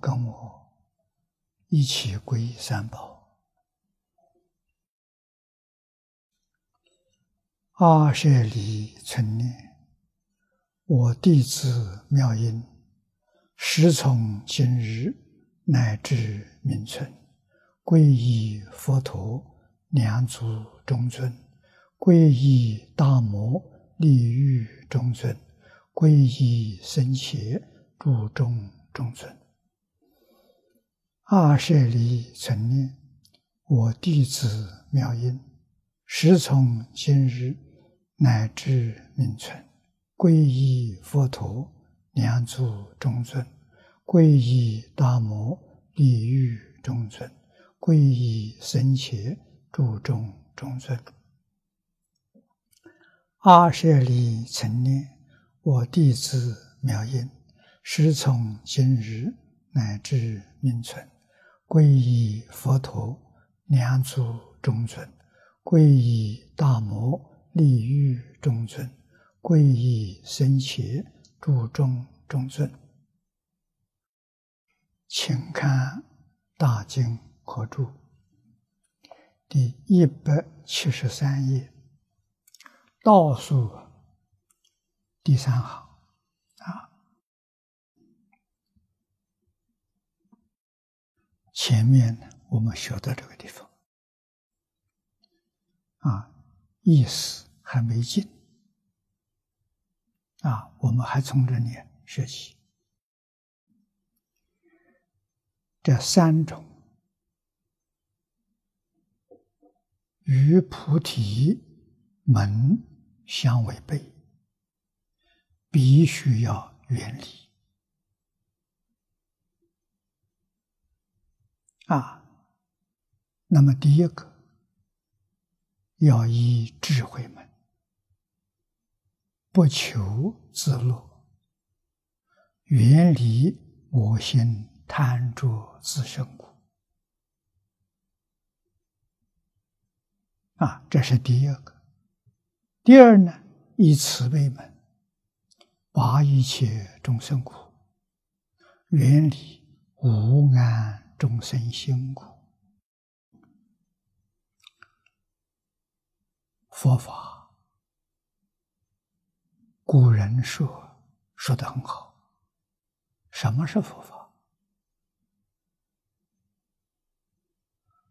跟我一起皈依三宝。阿舍离存念。我弟子妙音，时从今日乃至明存，皈依佛陀、两足中尊，皈依大摩利欲中尊，皈依僧伽注中中尊。阿舍离存念，我弟子妙音，时从今日乃至明存。皈依佛陀，两足中尊；皈依大摩利欲中尊；皈依僧伽注中中尊。阿舍利成念，我弟子妙音，时从今日乃至明存，皈依佛陀，两足中尊；皈依大摩利欲中尊。皈依僧伽注中中尊，请看《大经可注》第一百七十三页。倒数第三行。前面呢我们学到这个地方啊，意思还没尽。啊，我们还从这里学习这三种与菩提门相违背，必须要远离。啊，那么第一个要以智慧门。不求自乐，远离我心贪着自身苦。啊，这是第一个。第二呢，以慈悲门，拔一切众生苦，远离无安众生辛苦。佛法。古人说说的很好，什么是佛法？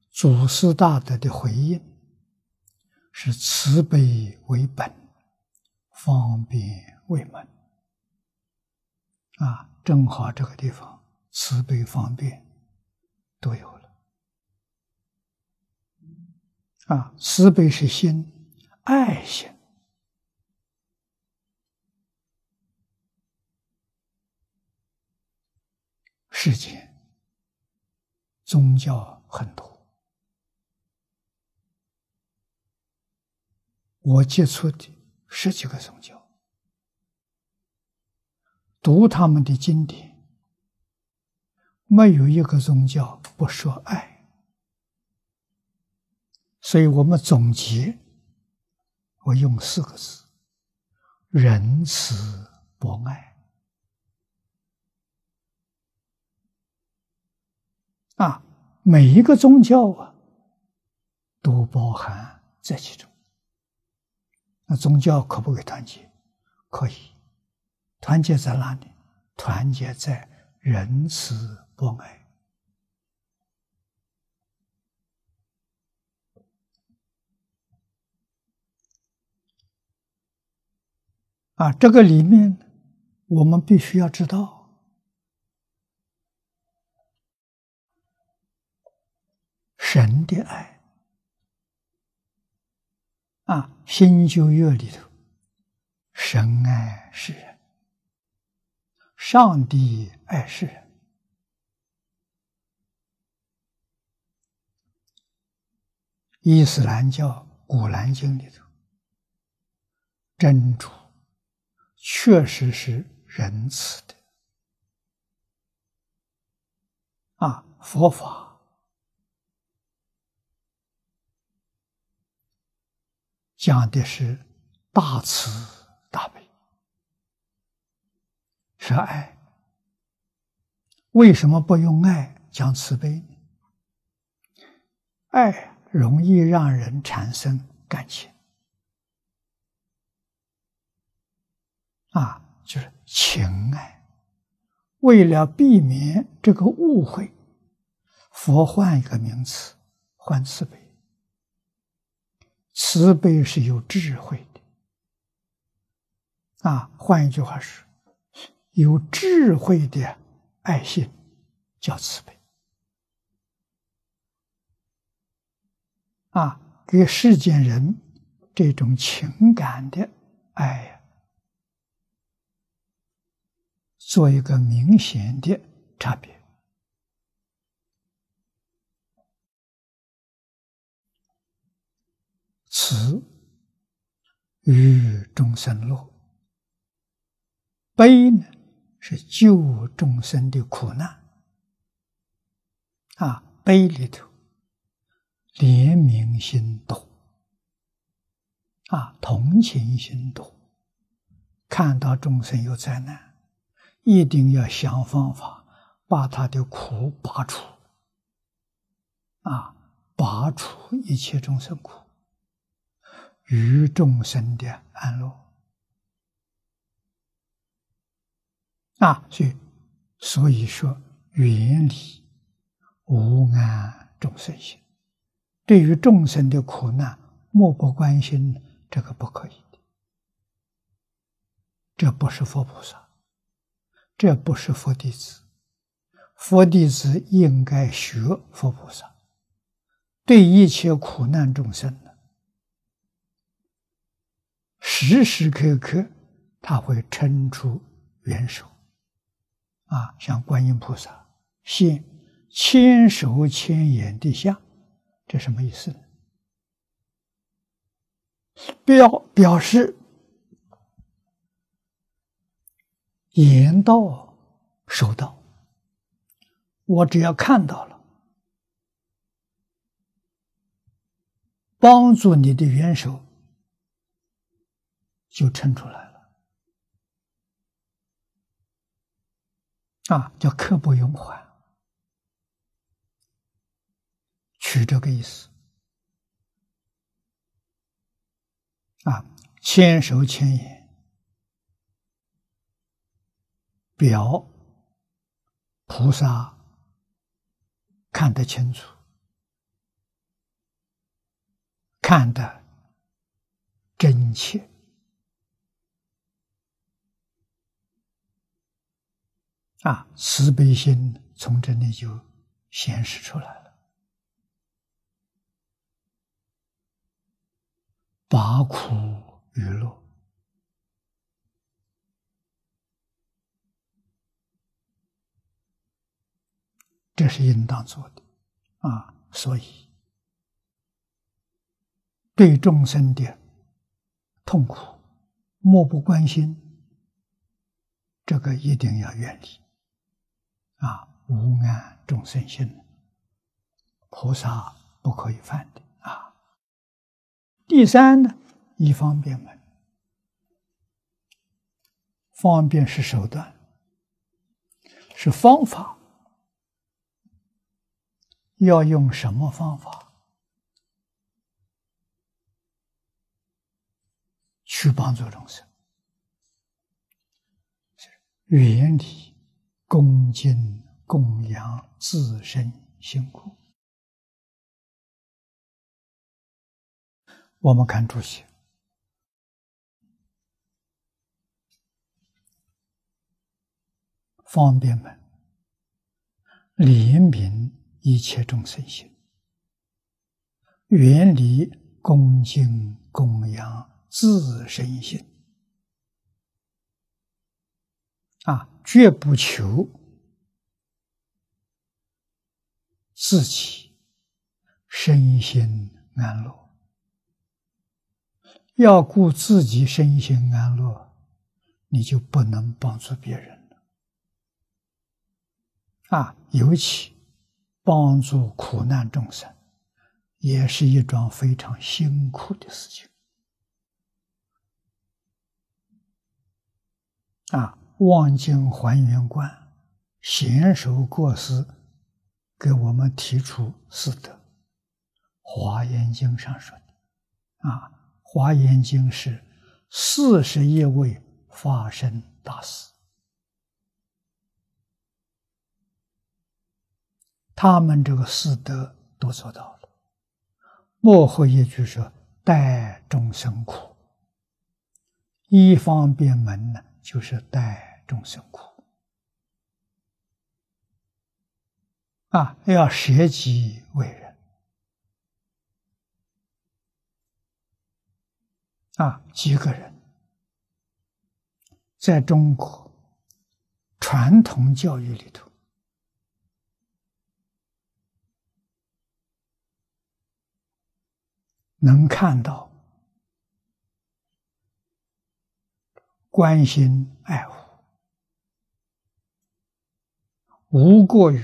祖师大德的回应是慈悲为本，方便为门。啊，正好这个地方慈悲方便都有了。啊，慈悲是心，爱心。世间宗教很多，我接触的十几个宗教，读他们的经典，没有一个宗教不说爱，所以我们总结，我用四个字：仁慈博爱。啊，每一个宗教啊，都包含这其中。那宗教可不可以团结？可以，团结在哪里？团结在仁慈博爱。啊，这个里面我们必须要知道。神的爱啊，《新旧约》里头，神爱世人，上帝爱世人。伊斯兰教《古兰经》里头，真主确实是仁慈的啊！佛法讲的是大慈大悲，是爱。为什么不用爱讲慈悲呢？爱容易让人产生感情。啊，就是情爱。为了避免这个误会，佛换一个名词，换慈悲。慈悲是有智慧的。啊，换一句话是，有智慧的爱心叫慈悲。啊，给世间人这种情感的爱。做一个明显的差别。慈与众生乐，悲呢是救众生的苦难。啊，悲里头怜悯心多，啊，同情心多，看到众生有灾难。一定要想方法把他的苦拔除，啊，拔除一切众生苦，与众生的安乐，啊，所以所以说远离无安众生心，对于众生的苦难漠不关心，这个不可以的，这不是佛菩萨。这不是佛弟子，佛弟子应该学佛菩萨，对一切苦难众生呢，时时刻刻他会伸出援手，啊，像观音菩萨现千手千眼的相，这什么意思呢？表表示。言道、手道，我只要看到了，帮助你的元首就撑出来了，啊，叫刻不容缓，取这个意思，啊，千手千眼。表菩萨看得清楚，看得真切啊！慈悲心从这里就显示出来了，拔苦与乐。这是应当做的，啊，所以对众生的痛苦漠不关心，这个一定要远离，啊，无安众生心，菩萨不可以犯的。第三呢，一方便门，方便是手段，是方法。要用什么方法去帮助众生？原理恭敬供养自身辛苦。我们看主席方便门。怜悯。一切众生心，远离恭敬供养自身心，啊，绝不求自己身心安乐，要顾自己身心安乐，你就不能帮助别人了。啊，尤其帮助苦难众生，也是一桩非常辛苦的事情。啊，望经还原观贤首过世，给我们提出四德，《华严经》上说的。啊，《华严经》是四十一位法身大师，他们这个四德都做到了。末后一句说：“待众生苦，一方便门呢。”就是代众生苦啊！要舍己为人啊！几个人在中国传统教育里头，能看到。关心爱护，无过于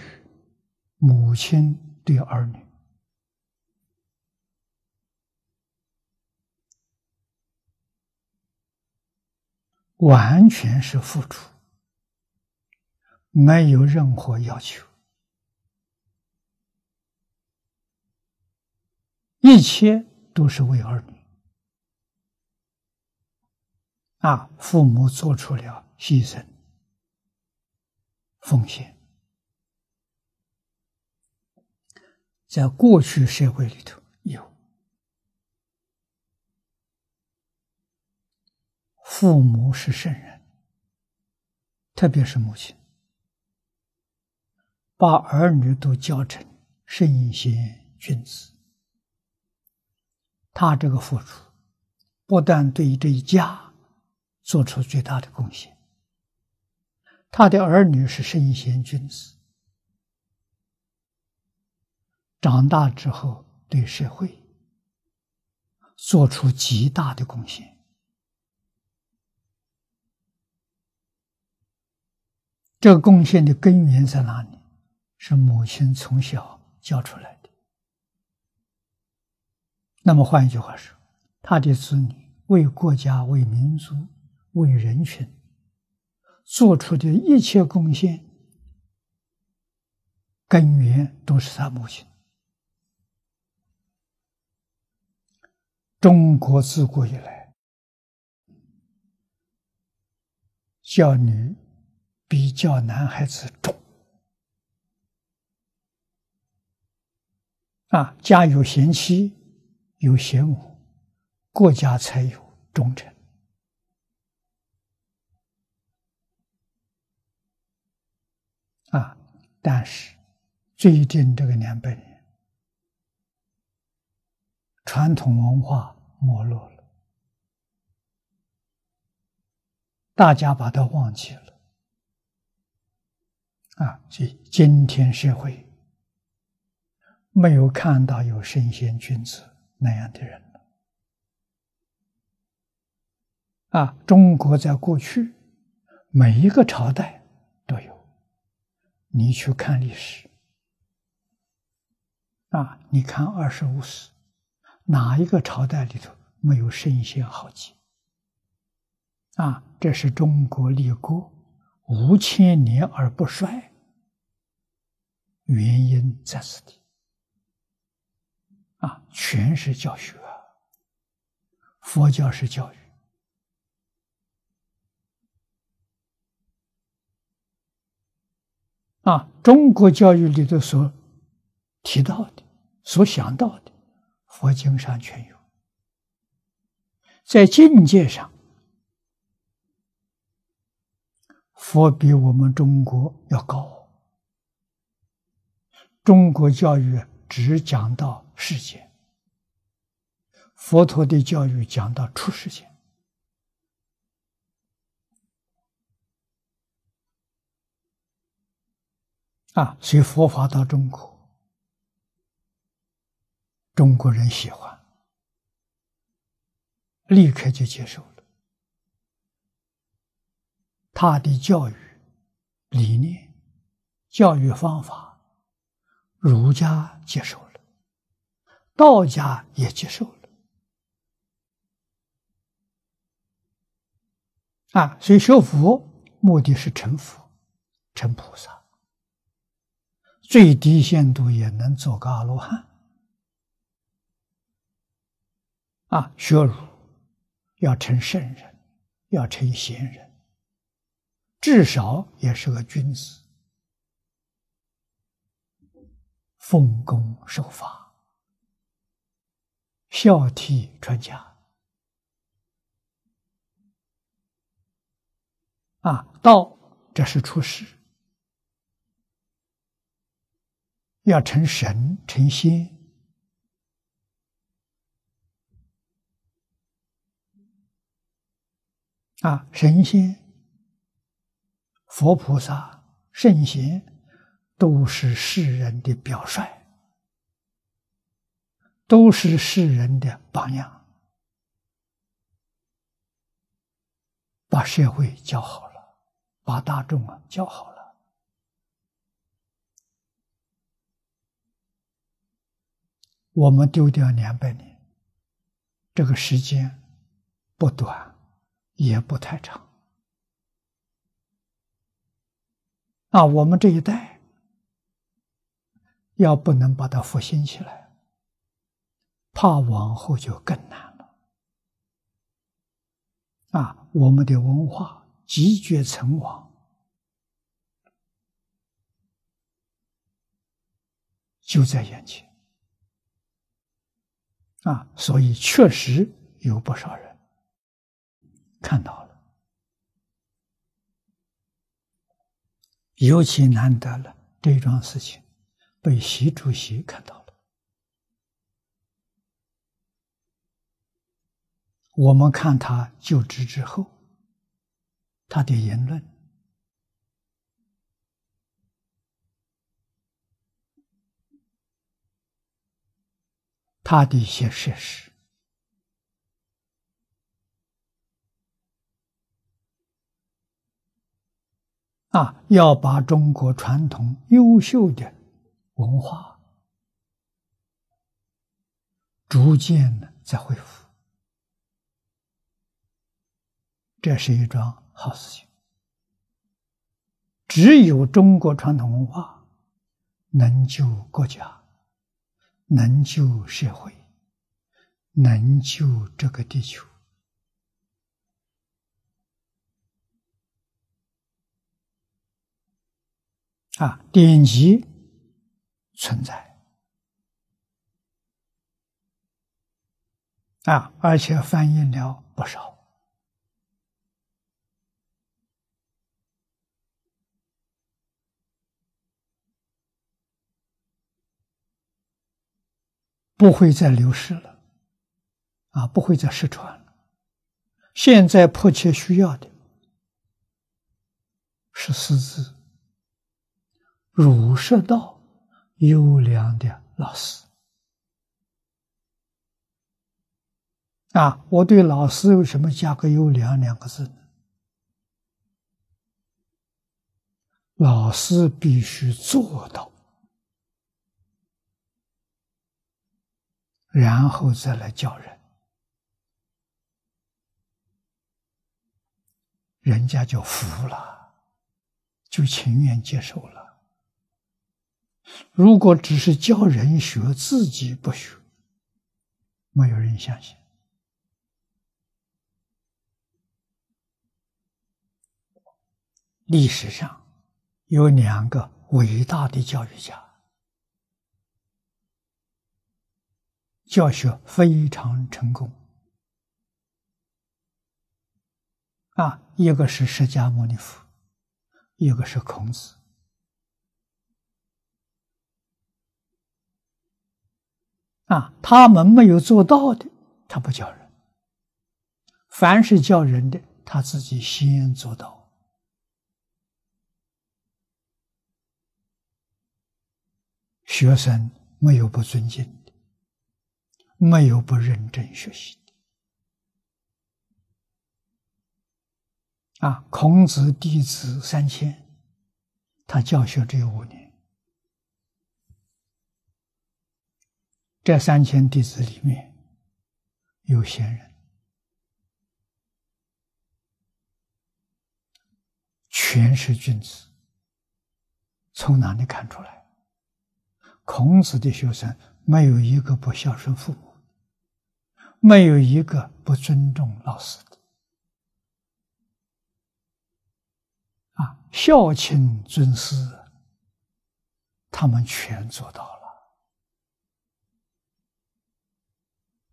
母亲对儿女，完全是付出，没有任何要求，一切都是为儿女。啊，父母做出了牺牲、奉献，在过去社会里头有父母是圣人，特别是母亲，把儿女都教成圣贤君子，他这个付出，不但对这一家。做出最大的贡献。他的儿女是圣贤君子，长大之后对社会做出极大的贡献。这个贡献的根源在哪里？是母亲从小教出来的。那么换一句话说，他的子女为国家、为民族。为人群做出的一切贡献，根源都是他母亲。中国自古以来，教女比较男孩子重啊，家有贤妻，有贤母，国家才有忠臣。啊！但是最近这个两百年，传统文化没落了，大家把它忘记了。啊，所以今天社会没有看到有圣贤君子那样的人。啊，中国在过去每一个朝代都有。你去看历史啊！你看二十五史，哪一个朝代里头没有圣贤豪杰？啊，这是中国立国五千年而不衰，原因在此地。啊，全是教学，佛教是教育。啊，中国教育里头所提到的、所想到的，佛经上全有。在境界上，佛比我们中国要高。中国教育只讲到世间，佛陀的教育讲到出世间。啊，随佛法到中国，中国人喜欢，立刻就接受了。他的教育理念、教育方法，儒家接受了，道家也接受了。啊，所以学佛目的是成佛、成菩萨，最低限度也能做个阿罗汉。啊，学儒要成圣人，要成贤人，至少也是个君子，奉公守法，孝悌传家。啊，道这是出世，要成神成仙。啊，神仙、佛菩萨、圣贤，都是世人的表率，都是世人的榜样，把社会教好了，把大众啊教好了。我们丢掉两百年，这个时间不短。也不太长啊！我们这一代要不能把它复兴起来，怕往后就更难了啊！我们的文化积绝成亡，就在眼前啊！所以确实有不少人。看到了，尤其难得了这桩事情，被习主席看到了。我们看他就职之后，他的言论，他的一些事实。啊，要把中国传统优秀的文化逐渐的在恢复，这是一桩好事情。只有中国传统文化能救国家，能救社会，能救这个地球。啊，典籍存在啊，而且翻译了不少，不会再流失了，啊，不会再失传了。现在迫切需要的是识字。儒释道优良的老师啊！我对老师为什么加个“优良”两个字呢？老师必须做到，然后再来教人，人家就服了，就情愿接受了。如果只是教人学，自己不学，没有人相信。历史上有两个伟大的教育家，教学非常成功。啊，一个是释迦牟尼佛，一个是孔子。啊，他们没有做到的，他不叫人；凡是叫人的，他自己先做到。学生没有不尊敬的，没有不认真学习的。啊，孔子弟子三千，他教学只有五年。这三千弟子里面有贤人，全是君子。从哪里看出来？孔子的学生没有一个不孝顺父母，没有一个不尊重老师的。啊，孝亲尊师，他们全做到了。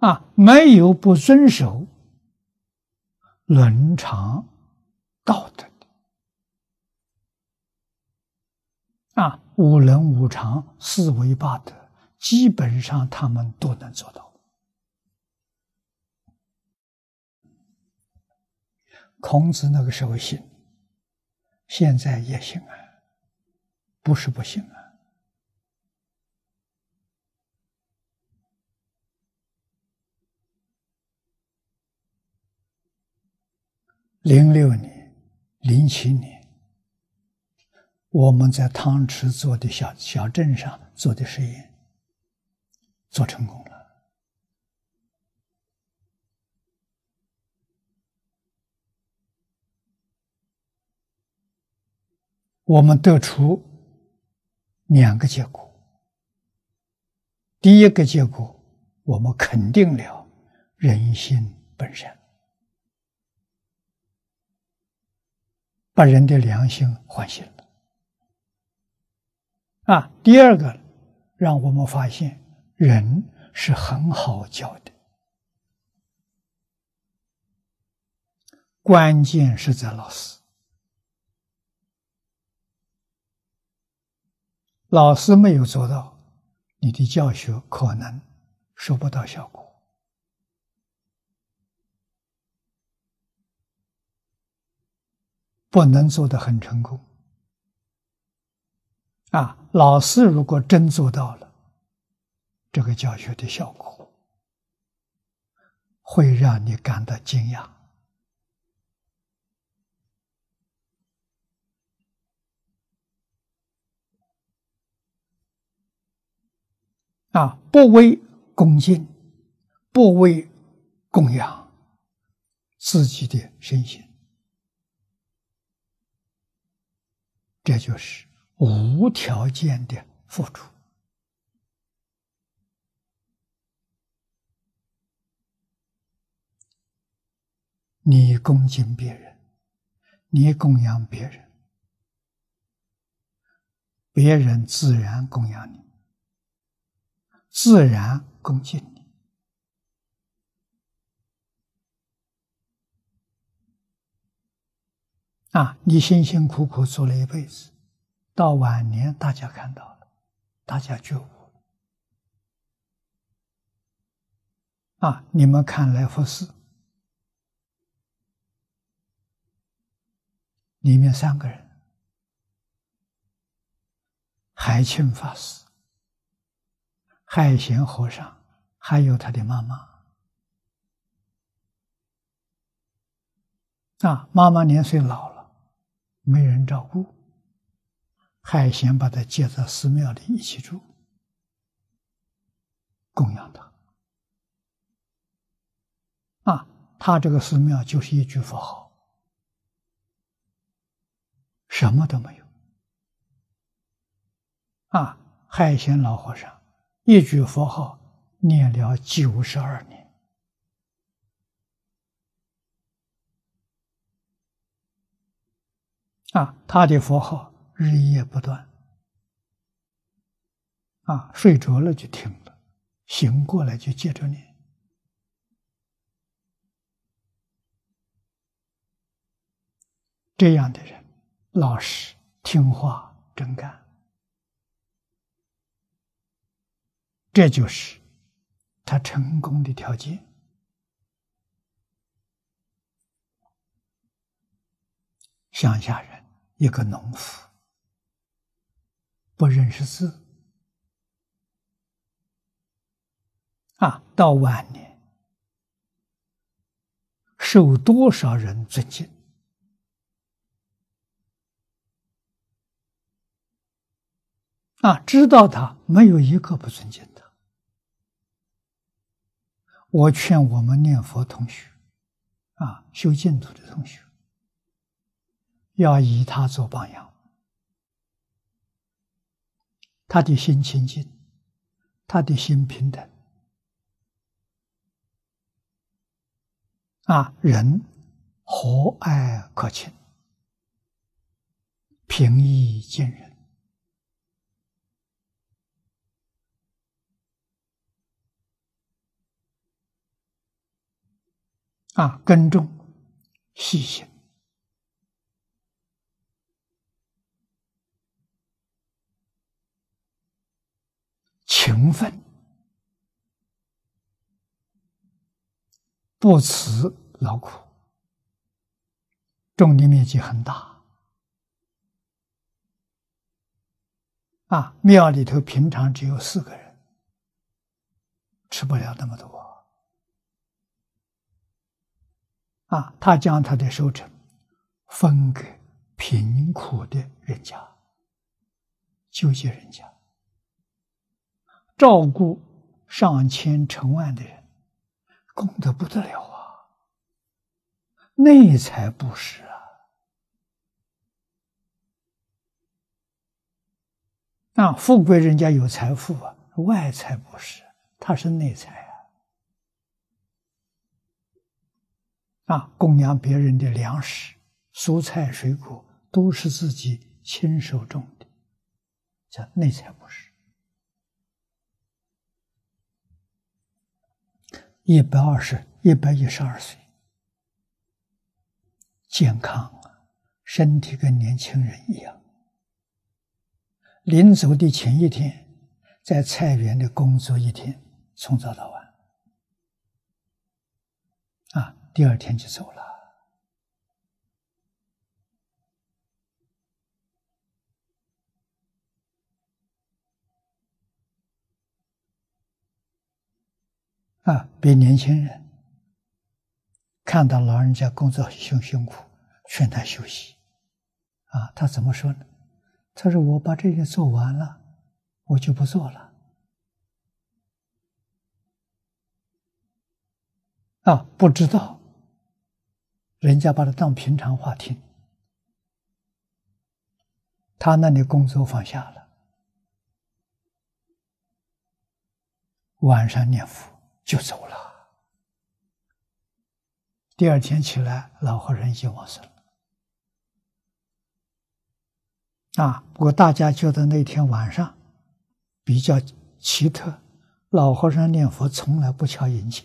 啊，没有不遵守伦常道德的啊，五伦五常、四维八德，基本上他们都能做到。孔子那个时候信，现在也信啊，不是不行啊。零六年、零七年，我们在汤池做的小小镇上做的实验，做成功了。我们得出两个结果：第一个结果，我们肯定了人性本善。把人的良心唤醒了啊！第二个，让我们发现人是很好教的，关键是在老师。老师没有做到，你的教学可能收不到效果。不能做得很成功啊！老师如果真做到了，这个教学的效果会让你感到惊讶啊！不为恭敬，不为供养自己的身心。这就是无条件的付出。你恭敬别人，你供养别人，别人自然供养你，自然恭敬你。啊！你辛辛苦苦做了一辈子，到晚年大家看到了，大家觉悟啊！你们看来福寺里面三个人：海清法师、海贤和尚，还有他的妈妈。啊，妈妈年岁老了。没人照顾，还先把他接到寺庙里一起住，供养他。啊，他这个寺庙就是一句佛号，什么都没有。啊，海贤老和尚一句佛号念了九十二年。啊，他的佛号日夜不断，啊，睡着了就停了，醒过来就接着念。这样的人，老实、听话、真干，这就是他成功的条件。乡下人。一个农夫不认识字。啊到晚年受多少人尊敬？啊知道他没有一个不尊敬的。我劝我们念佛同学啊修净土的同学要以他做榜样。他的心清净，他的心平等，啊，人和蔼可亲，平易近人，啊，耕种细心。勤奋，不辞劳苦，种地面积很大。啊，庙里头平常只有四个人，吃不了那么多。啊，他将他的收成分给贫苦的人家、救济人家。照顾上千成万的人，功德不得了啊！内财布施啊！啊，富贵人家有财富啊，外财不是，他是内财啊！啊，供养别人的粮食、蔬菜、水果，都是自己亲手种的，叫内财布施。一百二十一百一十二岁，健康啊，身体跟年轻人一样。临走的前一天，在菜园里工作一天，从早到晚，啊，第二天就走了。啊，比年轻人看到老人家工作很辛苦，劝他休息。啊，他怎么说呢？他说：“我把这些做完了，我就不做了。”啊，不知道，人家把他当平常话听。他那里工作放下了，晚上念佛。就走了。第二天起来，老和尚已经往生了。啊，不过大家觉得那天晚上比较奇特，老和尚念佛从来不敲引磬，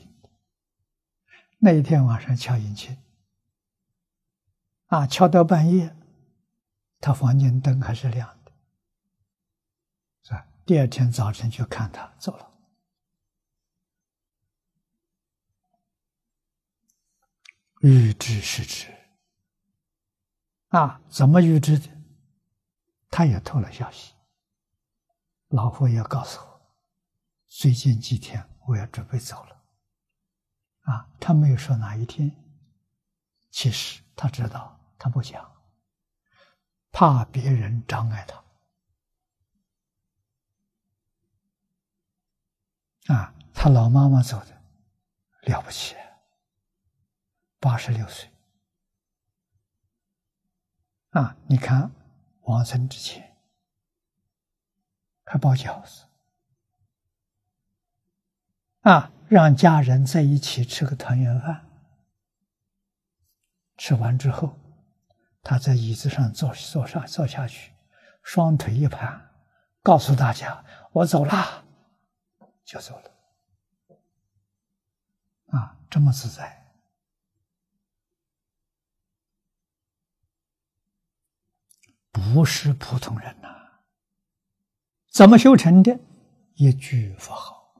那一天晚上敲引磬，啊，敲到半夜，他房间灯还是亮的，是吧？第二天早晨就看他走了。预知是知啊？怎么预知的？他也透了消息。老佛爷告诉我，最近几天我要准备走了。啊，他没有说哪一天。其实他知道，他不讲，怕别人障碍他。啊，他老妈妈走的了不起。八十六岁啊！你看，王生之前还包饺子啊，让家人在一起吃个团圆饭。吃完之后，他在椅子上坐坐上坐下去，双腿一盘，告诉大家：“我走了，就走了。”啊，这么自在。不是普通人呐！怎么修成的？一句佛号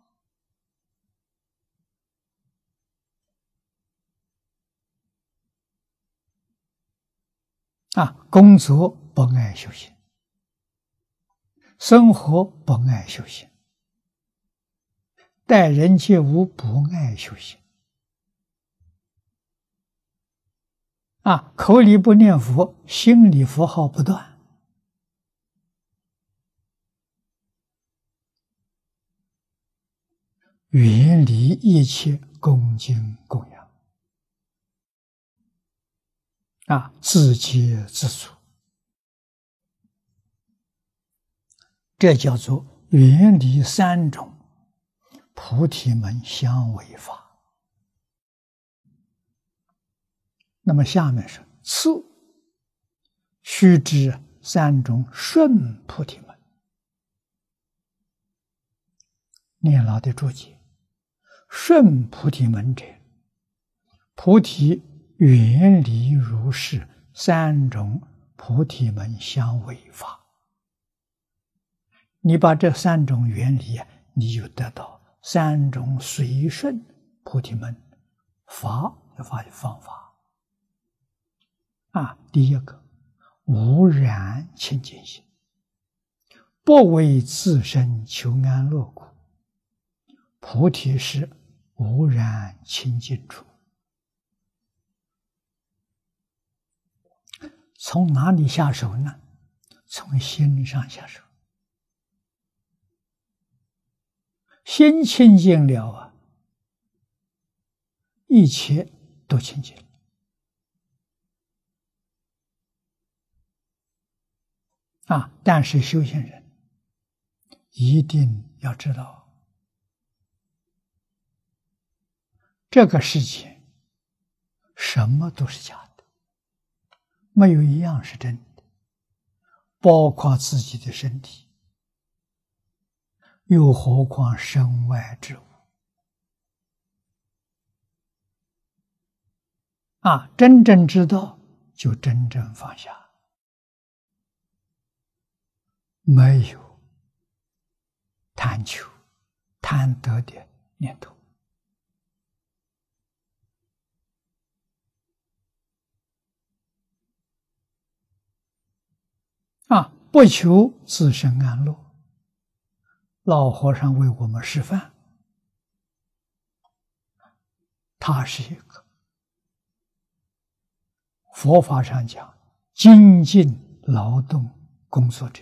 啊！工作不爱修行，生活不爱修行，待人接物不爱修行啊，口里不念佛，心里符号不断。远离一切恭敬供养，啊，自给自足，这叫做远离三种菩提门相违法。那么下面是次，须知三种顺菩提门。念老的注解：顺菩提门者，菩提远离如是三种菩提门相违法。你把这三种原理啊，你就得到三种随顺菩提门法要发方法啊。第一个，无染清净心，不为自身求安乐苦。菩提是无染清净处，从哪里下手呢？从心上下手，心清净了啊，一切都清净啊！但是修行人一定要知道。这个世界，什么都是假的，没有一样是真的，包括自己的身体，又何况身外之物？啊，真正知道，就真正放下，没有贪求、贪得的念头。啊，不求自身安乐。老和尚为我们示范，他是一个佛法上讲精进劳动工作者。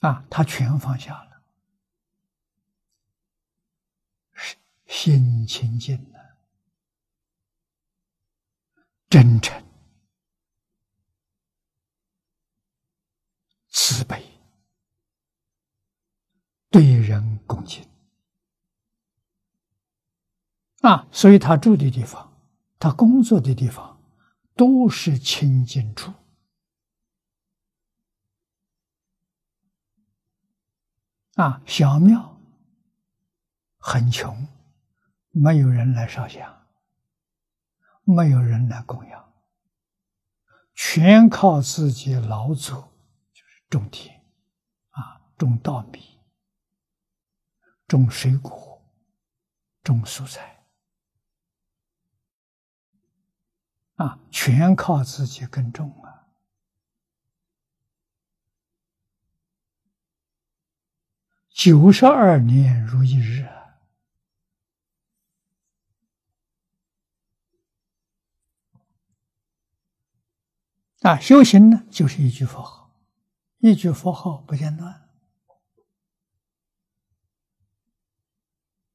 啊，他全放下了，心清净的。真诚、慈悲，对人恭敬啊！所以他住的地方，他工作的地方，都是清净处啊。小庙很穷，没有人来烧香。没有人来供养，全靠自己老祖，就是种田，啊，种稻米，种水果，种蔬菜，啊，全靠自己耕种啊，九十二年如一日。啊，修行呢，就是一句佛号，一句佛号不间断。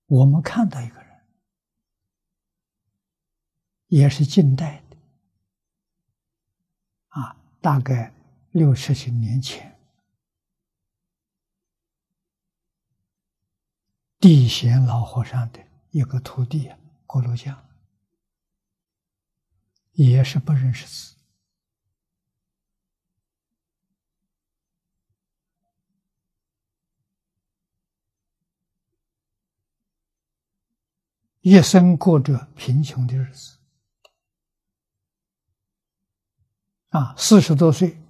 我们看到一个人，也是近代的，啊，大概六七十年前，地贤老和尚的一个徒弟啊，锅炉匠，也是不认识字。一生过着贫穷的日子，啊，四十多岁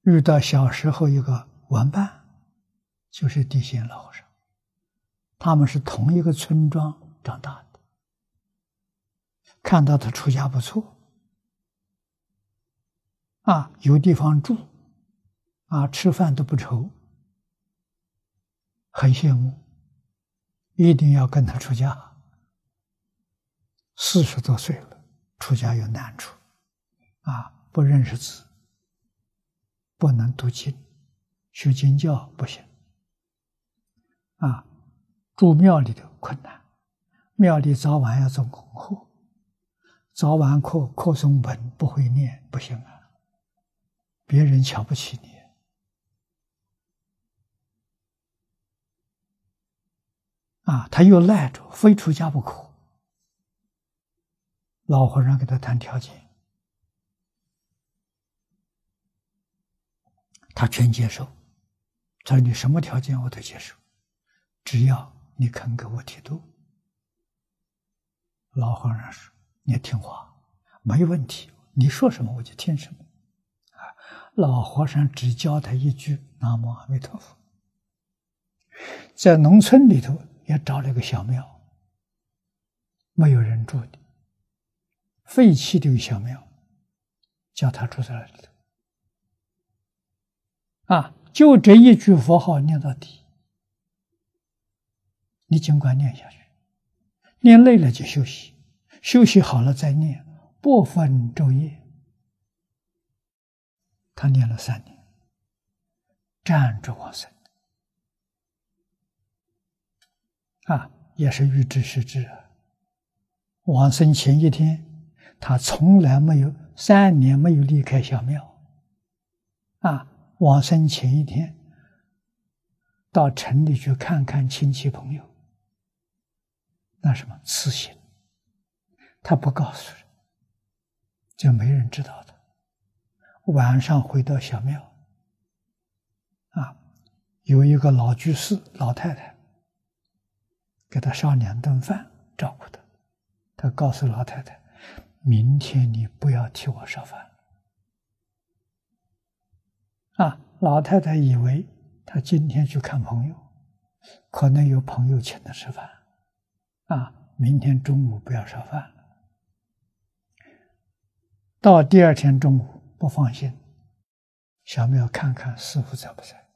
遇到小时候一个玩伴，就是地仙老和尚，他们是同一个村庄长大的，看到他出家不错，啊，有地方住，啊，吃饭都不愁。很羡慕，一定要跟他出家。四十多岁了，出家有难处，啊，不认识字，不能读经，学经教不行。啊，住庙里头困难，庙里早晚要做功课，早晚课课诵本不会念不行啊，别人瞧不起你。啊，他又赖着，非出家不可。老和尚给他谈条件，他全接受。他说：“你什么条件我都接受，只要你肯给我剃度。”老和尚说：“你听话，没问题，你说什么我就听什么。”啊，老和尚只教他一句“南无阿弥陀佛”。在农村里头。也找了个小庙，没有人住的，废弃的小庙，叫他住在那里头。啊，就这一句佛号念到底，你尽管念下去，念累了就休息，休息好了再念，不分昼夜。他念了三年，站着往生。啊，也是预知时至啊！往生前一天，他从来没有三年没有离开小庙。啊，往生前一天，到城里去看看亲戚朋友。那什么慈心，他不告诉人，就没人知道的。晚上回到小庙，啊，有一个老居士老太太。给他烧两顿饭，照顾他。他告诉老太太：“明天你不要替我烧饭。”啊，老太太以为他今天去看朋友，可能有朋友请他吃饭。啊，明天中午不要烧饭。到第二天中午不放心，小庙看看师傅在不在。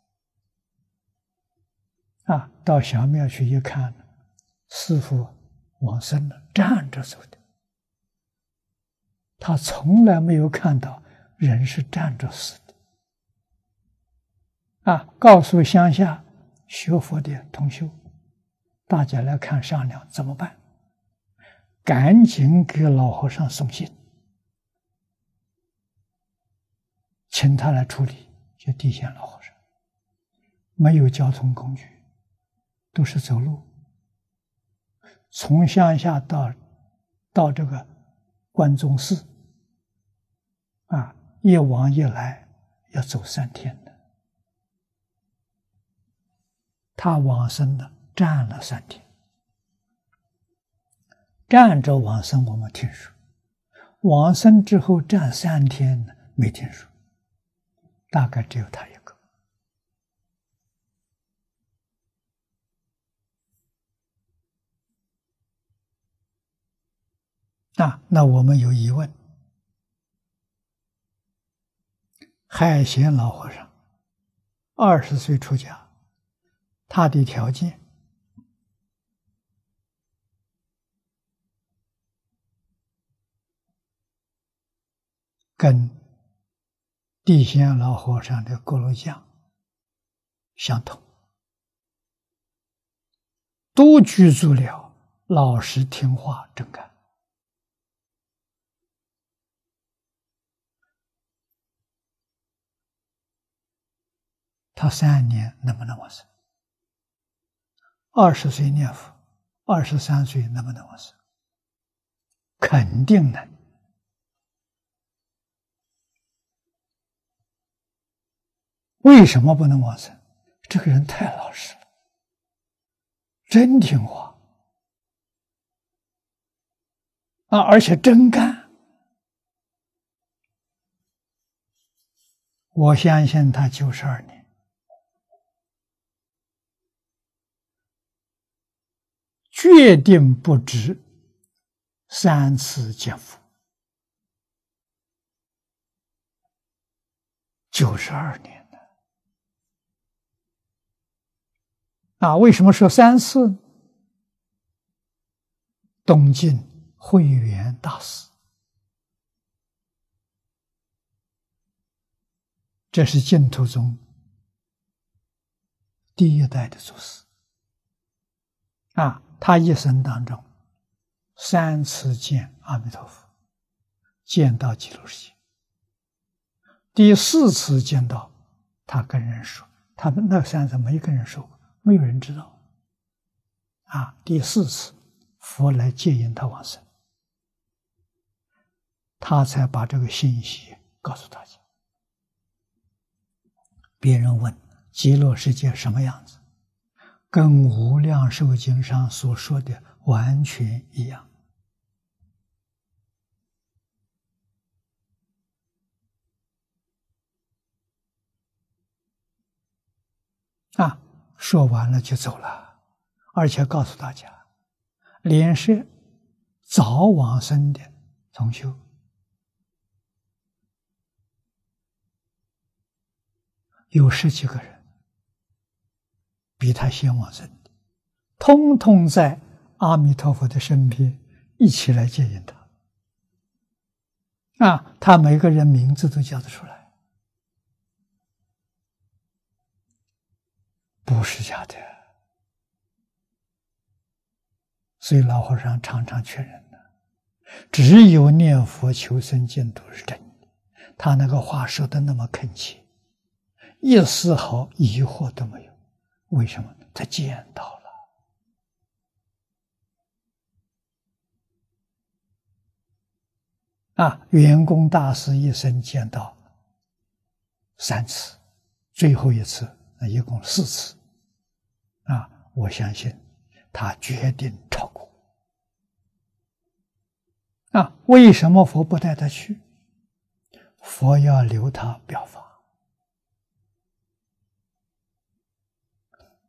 啊，到小庙去一看。师傅往生了，站着走的。他从来没有看到人是站着死的。啊！告诉乡下学佛的同修，大家来看商量怎么办？赶紧给老和尚送信，请他来处理。就地县老和尚没有交通工具，都是走路。从乡下到到这个关中寺，啊，一往一来要走三天的。他往生的，站了三天，站着往生，我们听说；往生之后站三天呢，没听说，大概只有他一个。啊，那我们有疑问：海贤老和尚二十岁出家，他的条件跟地仙老和尚的锅炉匠相同，都居住了，老实听话，正干。他三年能不能往生？二十岁念佛，二十三岁能不能往生？肯定能。为什么不能往生？这个人太老实了，真听话啊，而且真干。我相信他九十二年。决定不止三次见佛，九十二年了。啊，为什么说三次？东晋慧远大师这是净土宗第一代的祖师啊，他一生当中三次见阿弥陀佛，见到极乐世界。第四次见到，他跟人说，他们那三次没跟人说，没有人知道。啊，第四次佛来接引他往生，他才把这个信息告诉大家。别人问极乐世界什么样子，跟《无量寿经》上所说的完全一样。啊，说完了就走了，而且告诉大家，莲是早往生的同修。有十几个人比他先往生的，通通在阿弥陀佛的身边一起来接引他。啊，他每个人名字都叫得出来，不是假的。所以老和尚常常劝人呢，只有念佛求生净土是真的。他那个话说的那么恳切。一丝毫疑惑都没有，为什么？他见到了啊！圆工大师一生见到三次，最后一次一共四次啊！我相信他决定超过啊！为什么佛不带他去？佛要留他表法。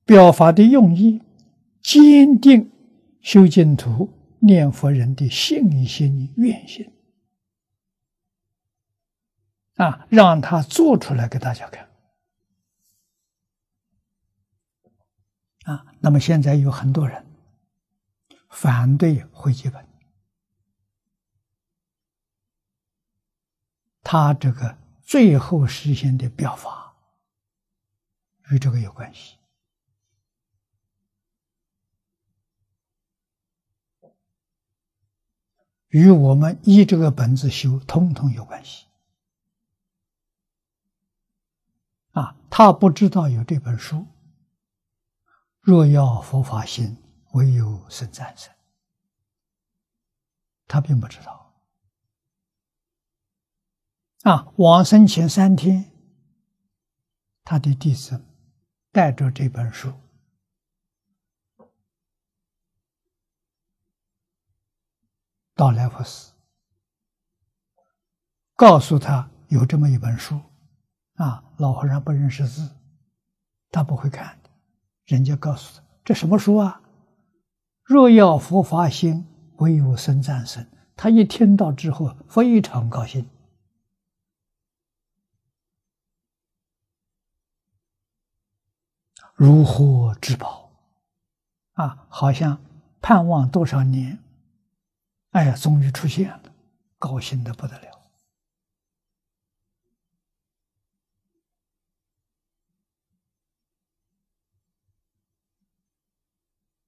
表法的用意，坚定修净土念佛人的信心愿心啊，让他做出来给大家看啊。那么现在有很多人反对会集本，他这个最后实现的表法与这个有关系。与我们依这个本子修，通通有关系。啊，他不知道有这本书。若要佛法行，唯有生战胜。他并不知道。啊，往生前三天，他的弟子带着这本书。到来佛寺，告诉他有这么一本书，啊，老和尚不认识字，他不会看。人家告诉他这什么书啊？若要佛法心，唯有生战胜。他一听到之后非常高兴，如获至宝，啊，好像盼望多少年。哎呀，终于出现了，高兴的不得了！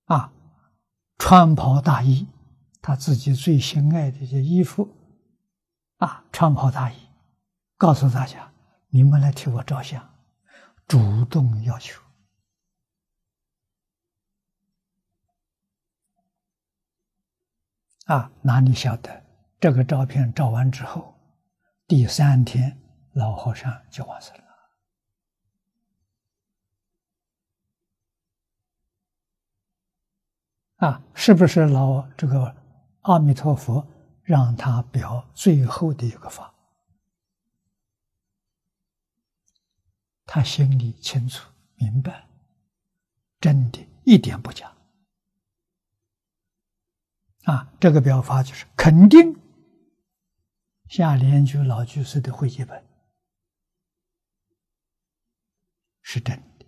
啊，穿袍大衣，他自己最心爱的这衣服，啊，穿袍大衣，告诉大家，你们来替我照相，主动要求。啊，哪里晓得这个照片照完之后，第三天老和尚就往生了。啊，是不是老这个阿弥陀佛让他表最后的一个法？他心里清楚明白，真的一点不假。啊，这个表法就是肯定下莲居老居士的会集本是真的，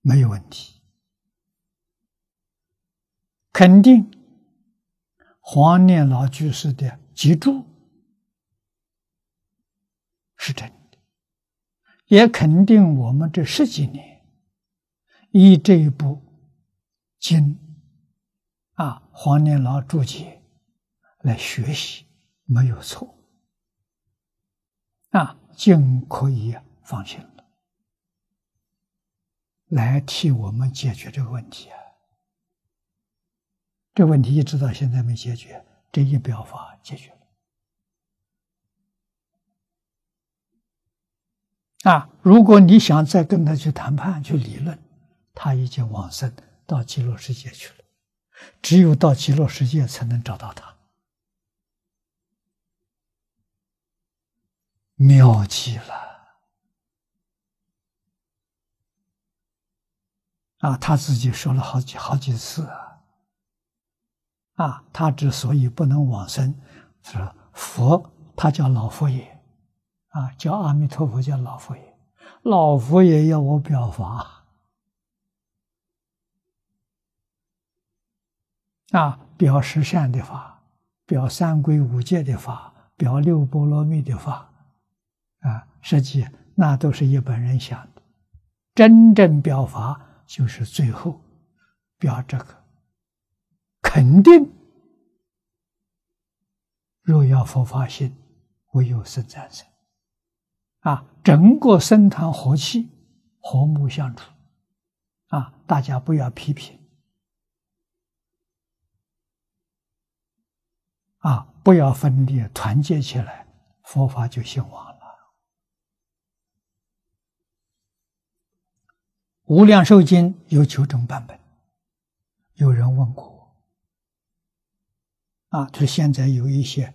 没有问题。肯定黄念老居士的集注是真的，也肯定我们这十几年以这一部经啊黄年老注解来学习，没有错。啊，经可以放心了，来替我们解决这个问题啊。这问题一直到现在没解决，这一表法解决了。啊，如果你想再跟他去谈判、去理论，他已经往生到极乐世界去了。只有到极乐世界才能找到他，妙极了！啊，他自己说了好几好几次啊。啊，他之所以不能往生，是佛，他叫老佛爷，啊，叫阿弥陀佛，叫老佛爷。老佛爷要我表法，啊，表十善的法，表三归五戒的法，表六波罗蜜的法，啊，实际那都是一般人想的，真正表法就是最后表这个。肯定，若要佛法心，唯有生战生。啊，整个僧团和气，和睦相处。啊，大家不要批评。啊，不要分裂，团结起来，佛法就兴旺了。《无量寿经》有九种版本，有人问过。啊，就是现在有一些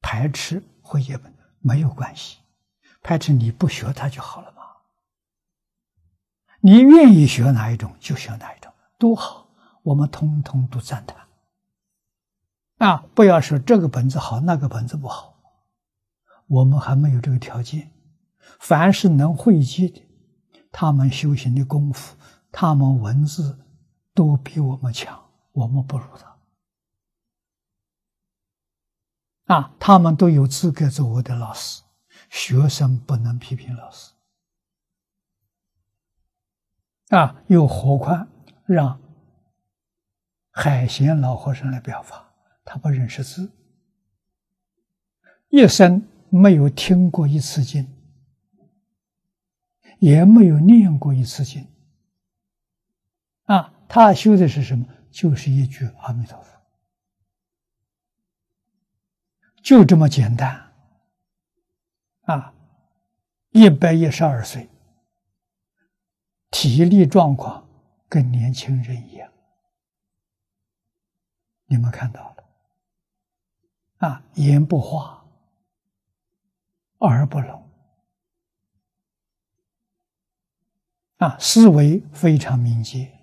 排斥会业本没有关系，排斥你不学它就好了嘛。你愿意学哪一种就学哪一种，都好，我们通通都赞叹。啊，不要说这个本子好，那个本子不好，我们还没有这个条件。凡是能汇集的，他们修行的功夫，他们文字都比我们强，我们不如他。啊，他们都有资格做我的老师，学生不能批评老师。啊，又何况让海贤老和尚来表法，他不认识字，一生没有听过一次经，也没有念过一次经。啊，他修的是什么？就是一句阿弥陀佛。就这么简单，啊，一百一十二岁，体力状况跟年轻人一样，你们看到了，啊，眼不花，耳不聋，啊，思维非常敏捷。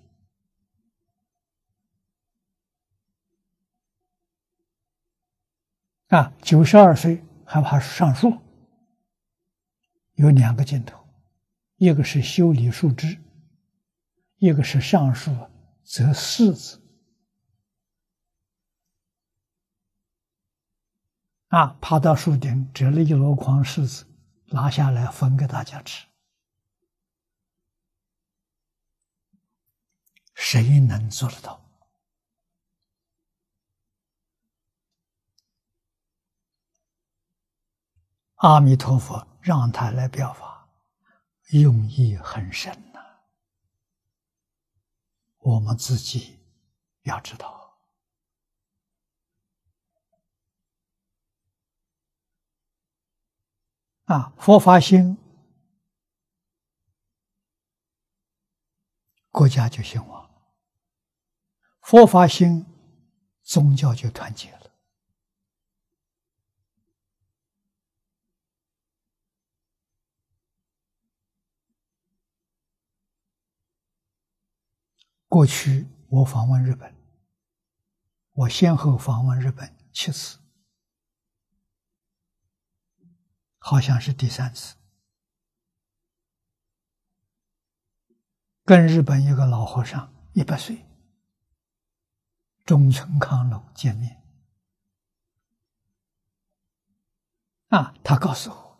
啊，九十二岁还怕上树，有两个镜头，一个是修理树枝，一个是上树折柿子。啊，爬到树顶折了一箩筐柿子，拿下来分给大家吃。谁能做得到？阿弥陀佛，让他来表法，用意很深呐。我们自己要知道啊，佛法兴，国家就兴旺；佛法兴，宗教就团结了。过去我访问日本，我先后访问日本七次，好像是第三次，跟日本一个老和尚一百岁，中村康隆见面，啊，他告诉我，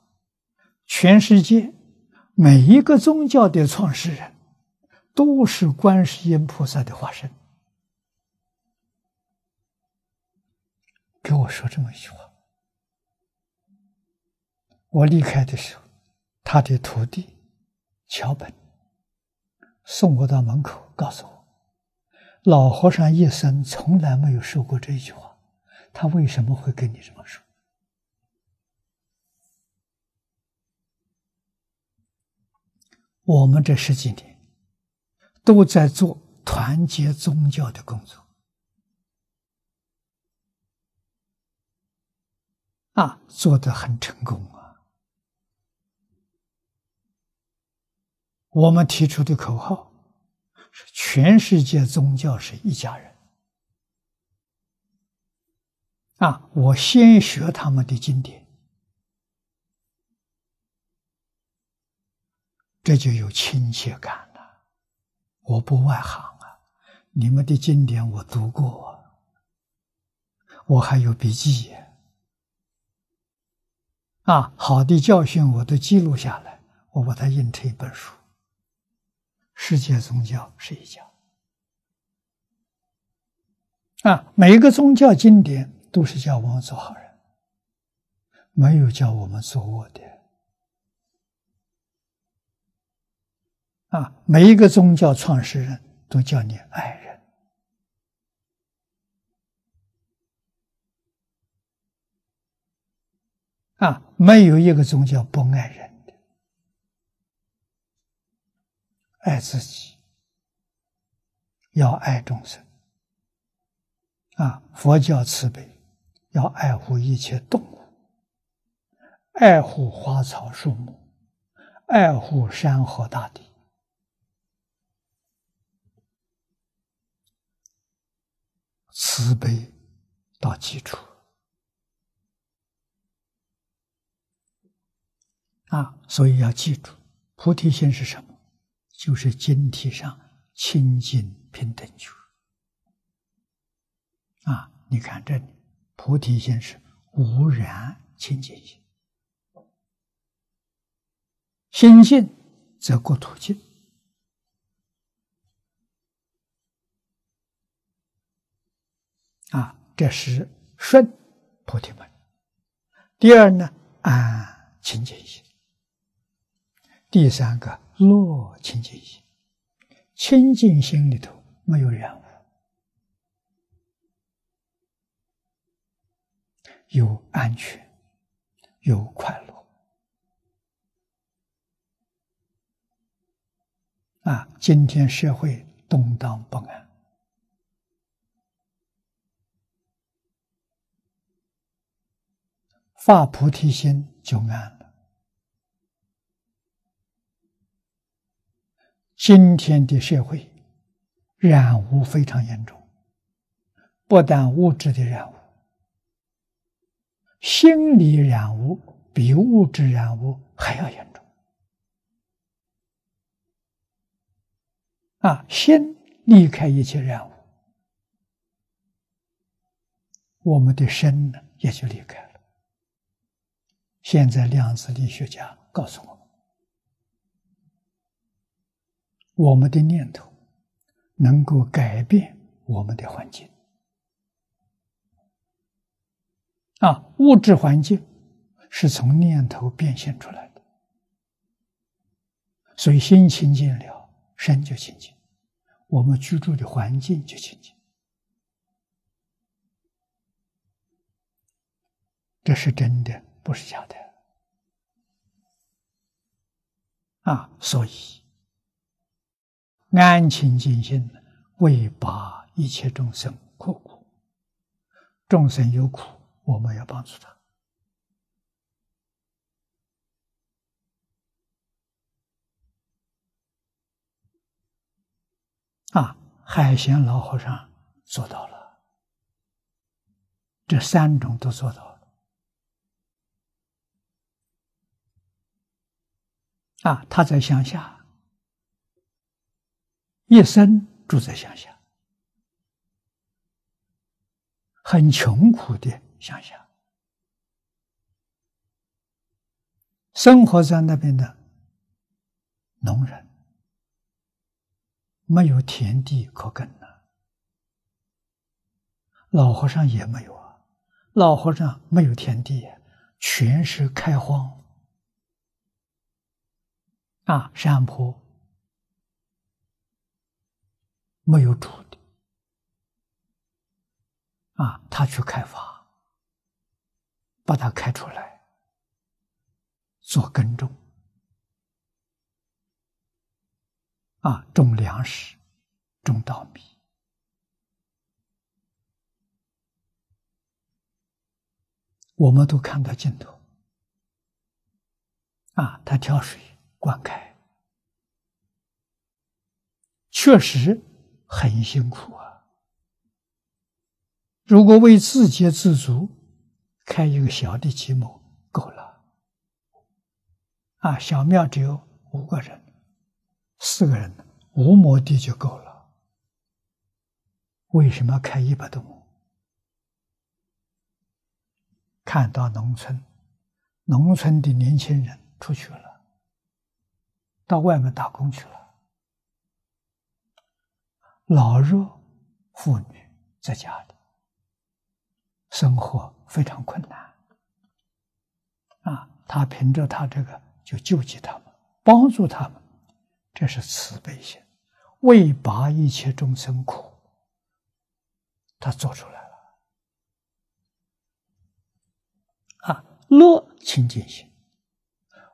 全世界每一个宗教的创始人都是观世音菩萨的化身。给我说这么一句话。我离开的时候，他的徒弟桥本送我到门口，告诉我，老和尚一生从来没有说过这句话，他为什么会跟你这么说？我们这十几年都在做团结宗教的工作，啊，做的很成功啊。我们提出的口号是：全世界宗教是一家人。啊，我先学他们的经典，这就有亲切感。我不外行啊，你们的经典我读过，我还有笔记。啊，好的教训我都记录下来，我把它印成一本书。世界宗教是一家啊，每一个宗教经典都是叫我们做好人，没有叫我们做恶的啊。每一个宗教创始人都叫你爱人啊，没有一个宗教不爱人的。爱自己，要爱众生。啊，佛教慈悲，要爱护一切动物，爱护花草树木，爱护山河大地。慈悲到基础。啊，所以要记住，菩提心是什么？就是经体上清净平等觉啊！你看这里，菩提心是无染清净心，心净则国土净啊！这是顺菩提门。第二呢，安清净心。第三个。乐清净心，清净心里头没有染污，有安全，有快乐。啊，今天社会动荡不安，发菩提心就安了。今天的社会染污非常严重，不但物质的染污，心理染污比物质染污还要严重。啊，心离开一切染污，我们的身呢也就离开了。现在量子力学家告诉我们。我们的念头能够改变我们的环境。啊，物质环境是从念头变现出来的，所以心清净了，身就清净，我们居住的环境就清净，这是真的，不是假的啊，所以。安清净心，为把一切众生苦苦。众生有苦，我们要帮助他。啊，海贤老和尚做到了，这三种都做到了。啊，他在乡下。一生住在乡下，很穷苦的乡下，生活在那边的农人，没有田地可耕了。老和尚也没有啊，老和尚没有田地，全是开荒啊，山坡。没有土的啊，他去开发，把它开出来。做耕种，啊，种粮食，种稻米，我们都看到镜头，啊，他挑水灌溉，确实很辛苦啊。如果为自给自足，开一个小的鸡亩够了。啊，小庙只有五个人，四个人，五亩地就够了。为什么开一百多亩？看到农村，农村的年轻人出去了，到外面打工去了，老弱妇女在家里，生活非常困难。啊，他凭着他这个。就救济他们，帮助他们，这是慈悲心，为拔一切众生苦，他做出来了。啊，乐清净心，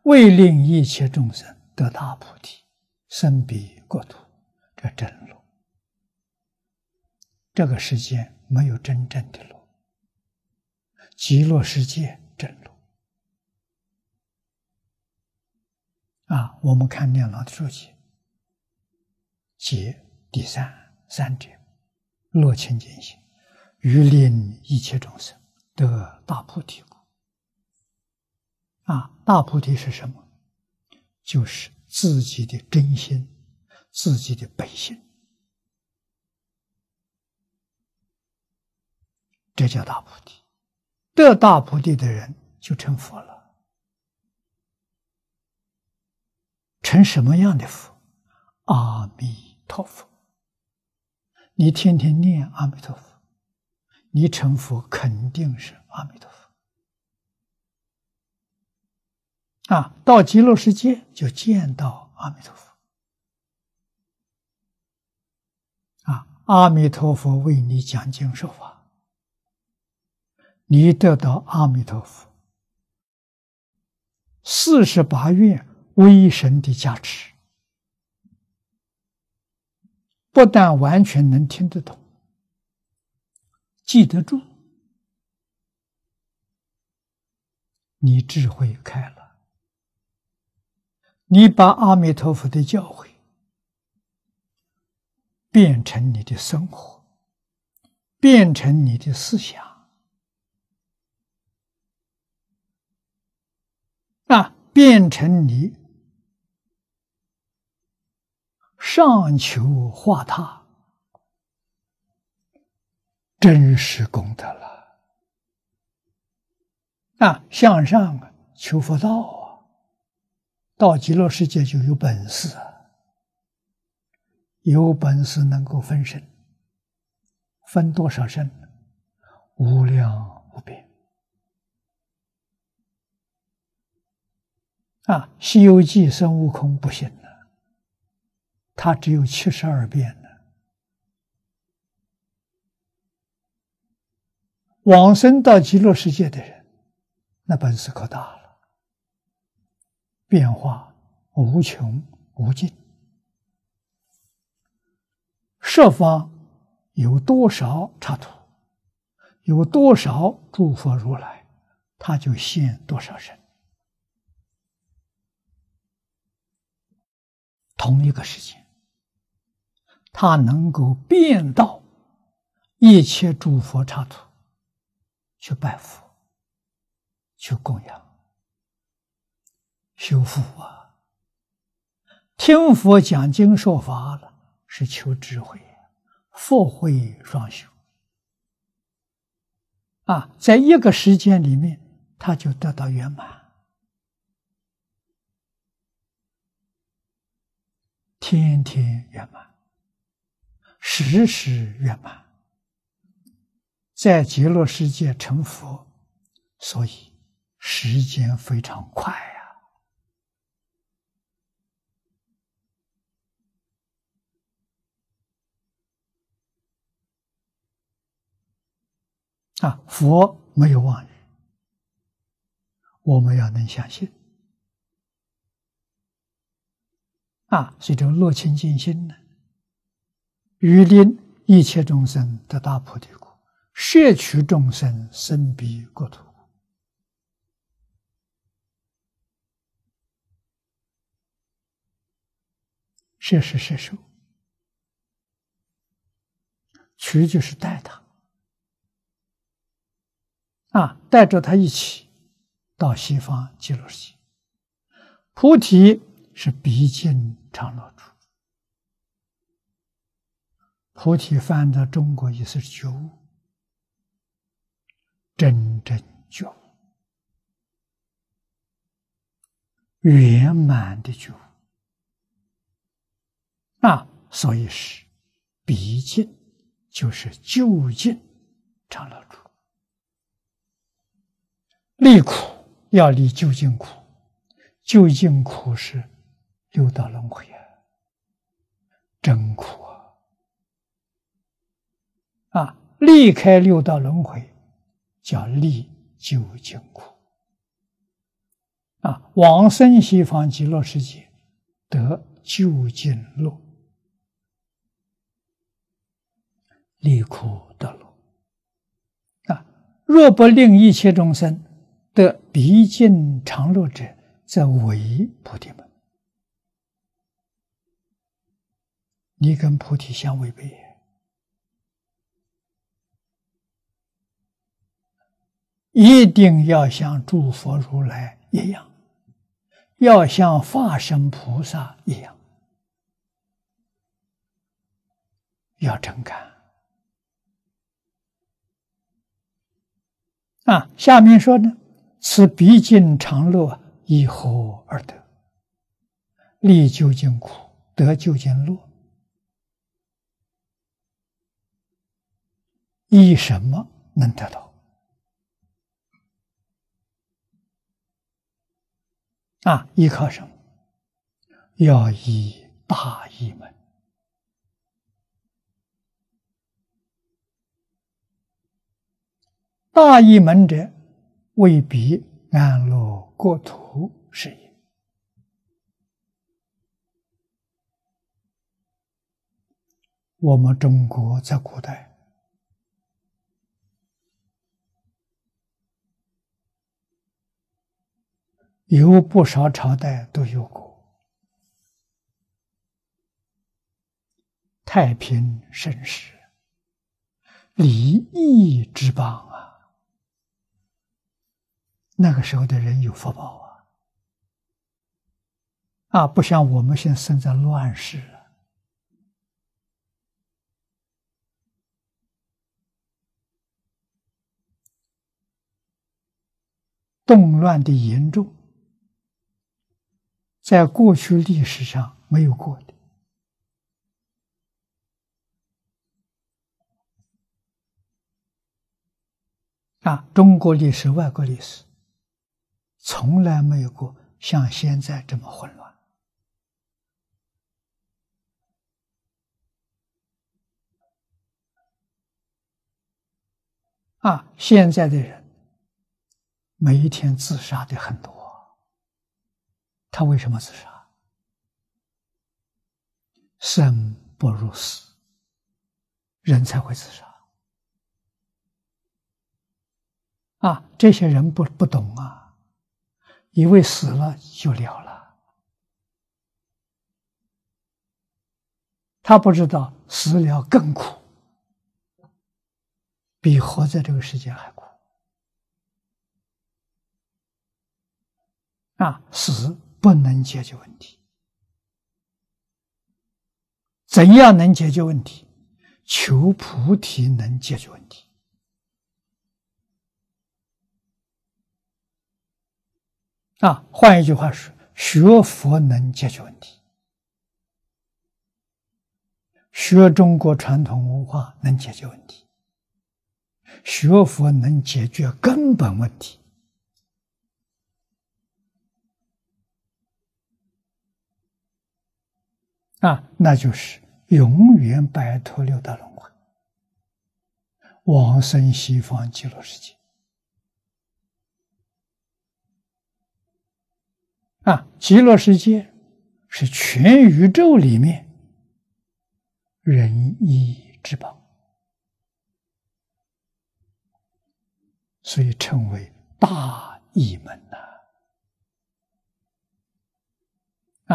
为令一切众生得大菩提，生彼国土，这真路。这个世界没有真正的路，极乐世界真路。啊，我们看念老的注解，解第三三者，乐清净心，欲令一切众生得大菩提故。啊，大菩提是什么？就是自己的真心，自己的本心，这叫大菩提。得大菩提的人就成佛了。成什么样的佛？阿弥陀佛！你天天念阿弥陀佛，你成佛肯定是阿弥陀佛。啊，到极乐世界就见到阿弥陀佛。啊，阿弥陀佛为你讲经说法，你得到阿弥陀佛四十八愿。威神的加持，不但完全能听得懂、记得住，你智慧开了，你把阿弥陀佛的教诲变成你的生活，变成你的思想，啊，变成你。上求化他，真实功德了。啊，向上求佛道，到极乐世界就有本事啊，有本事能够分身，分多少身？无量无边。啊，《西游记》孙悟空不行了。他只有七十二变呢。往生到极乐世界的人，那本事可大了，变化无穷无尽。设方有多少插图，有多少诸佛如来，他就现多少身。同一个时间。他能够变到一切诸佛刹土去拜佛、去供养、修复啊。听佛讲经说法了，是求智慧，佛慧双修。啊，在一个时间里面，他就得到圆满。天天圆满，时时圆满，在极乐世界成佛，所以时间非常快。啊，佛没有妄语，我们要能相信。啊，所以这个乐清净心呢，于令一切众生得大菩提果，摄取众生生彼国土，摄是摄受，取就是带他，啊，带着他一起到西方极乐世界，菩提是毕竟。常乐处，菩提翻的中国意思是觉悟，真正觉悟，圆满的觉悟。啊，所以是毕竟就是就近常乐处，离苦要离究竟苦，究竟苦是。六道轮回啊，真苦啊！啊，离开六道轮回，叫离究竟苦。啊，往生西方极乐世界，得究竟乐，离苦得乐。啊，若不令一切众生得毕竟常乐者，则为菩提门。你跟菩提相违背，一定要像诸佛如来一样，要像化身菩萨一样，要诚恳。啊，下面说呢，此毕竟常乐，以何而得？利究竟苦，得究竟乐。以什么能得到？啊，依靠什么？要依大义门。大义门者，未必安乐国土是也。我们中国在古代。有不少朝代都有过太平盛世、礼义之邦啊！那个时候的人有福报啊！啊，不像我们现在生在乱世，动乱的严重。在过去历史上没有过的啊，中国历史、外国历史从来没有过像现在这么混乱啊！现在的人每一天自杀的很多。他为什么自杀？生不如死，人才会自杀。啊，这些人不不懂啊，以为死了就了了，他不知道死了更苦，比活在这个世界还苦。啊，死。不能解决问题，怎样能解决问题？求菩提能解决问题。啊，换一句话说，学佛能解决问题。学中国传统文化能解决问题，学佛能解决根本问题啊，那就是永远摆脱六道轮回，往生西方极乐世界。啊，极乐世界是全宇宙里面仁义之宝，所以称为大义门呐。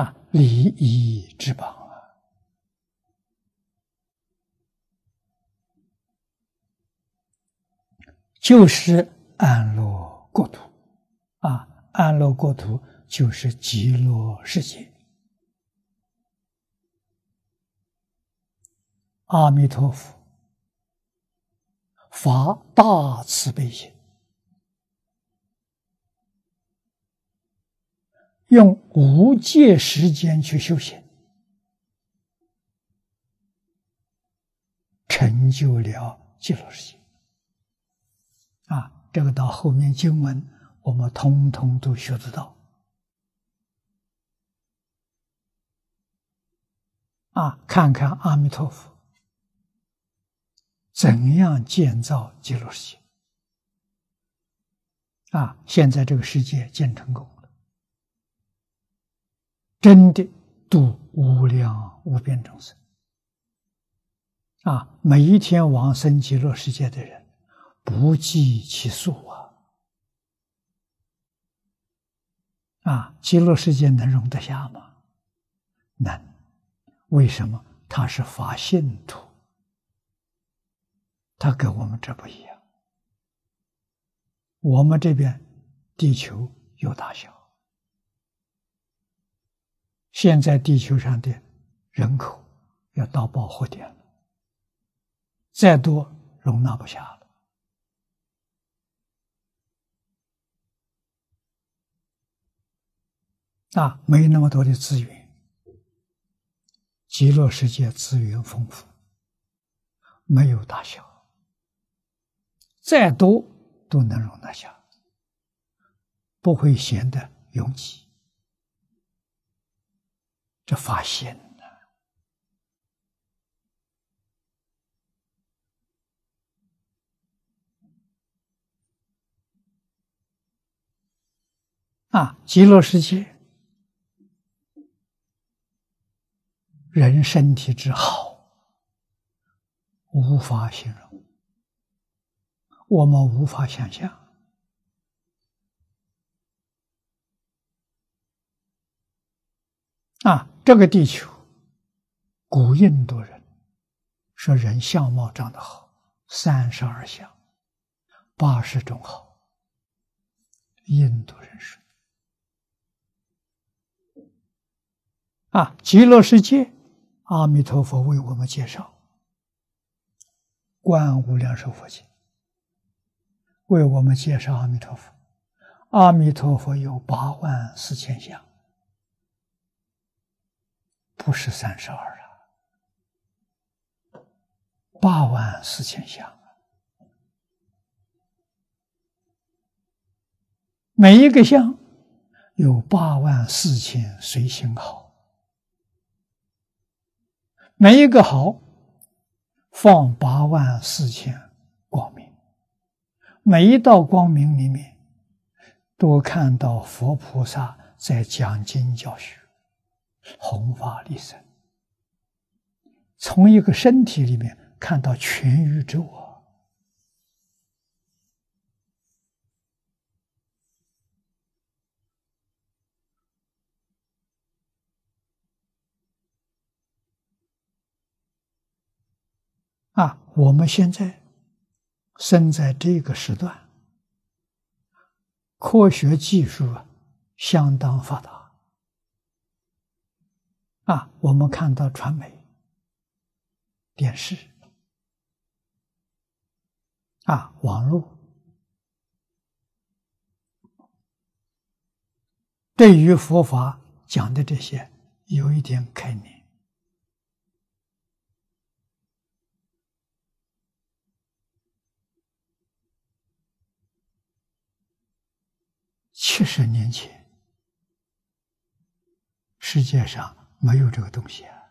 啊，礼义之宝啊，就是安乐国土啊，安乐国土。就是极乐世界，阿弥陀佛发大慈悲心，用无界时间去修行，成就了极乐世界。啊，这个到后面经文，我们通通都学得到。啊，看看阿弥陀佛怎样建造极乐世界。啊，现在这个世界建成功了，真的度无量无边众生。啊，每一天往生极乐世界的人不计其数啊！啊，极乐世界能容得下吗？难。为什么他是发信徒？他跟我们这不一样。我们这边地球有大小，现在地球上的人口要到饱和点了，再多容纳不下了。啊，没那么多的资源。极乐世界资源丰富，没有大小，再多都能容纳下，不会显得拥挤。这发现呢？啊，极乐世界。人身体之好，无法形容，我们无法想象。啊，这个地球，古印度人说人相貌长得好，三十二相，八十种好。印度人说，啊，极乐世界。阿弥陀佛为我们介绍《观无量寿佛经》，为我们介绍阿弥陀佛。阿弥陀佛有八万四千相，不是三十二了，八万四千相每一个相有八万四千随行好。每一个好，放八万四千光明，每一道光明里面，都看到佛菩萨在讲经教学，弘法利生。从一个身体里面看到全宇宙啊！啊，我们现在生在这个时段，科学技术啊相当发达。啊，我们看到传媒、电视、啊网络，对于佛法讲的这些有一点概念。七十年前，世界上没有这个东西啊！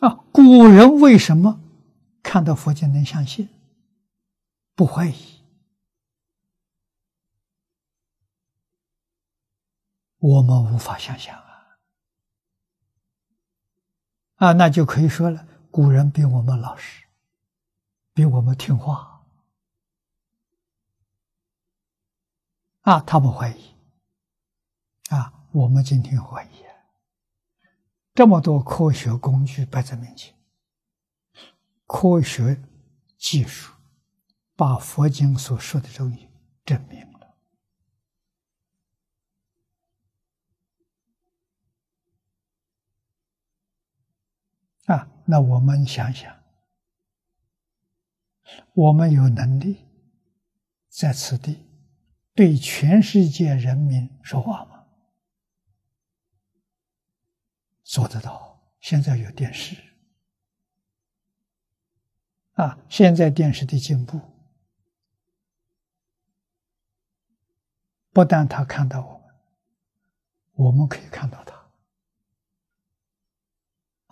啊，古人为什么看到佛经能相信，不怀疑？我们无法想象啊！啊，那就可以说了，古人比我们老实，比我们听话。啊，他不怀疑。啊，我们今天怀疑。这么多科学工具摆在面前，科学技术把佛经所说的东西证明了。啊，那我们想想，我们有能力在此地。对全世界人民说话吗？做得到。现在有电视，啊，现在电视的进步，不但他看到我们，我们可以看到他。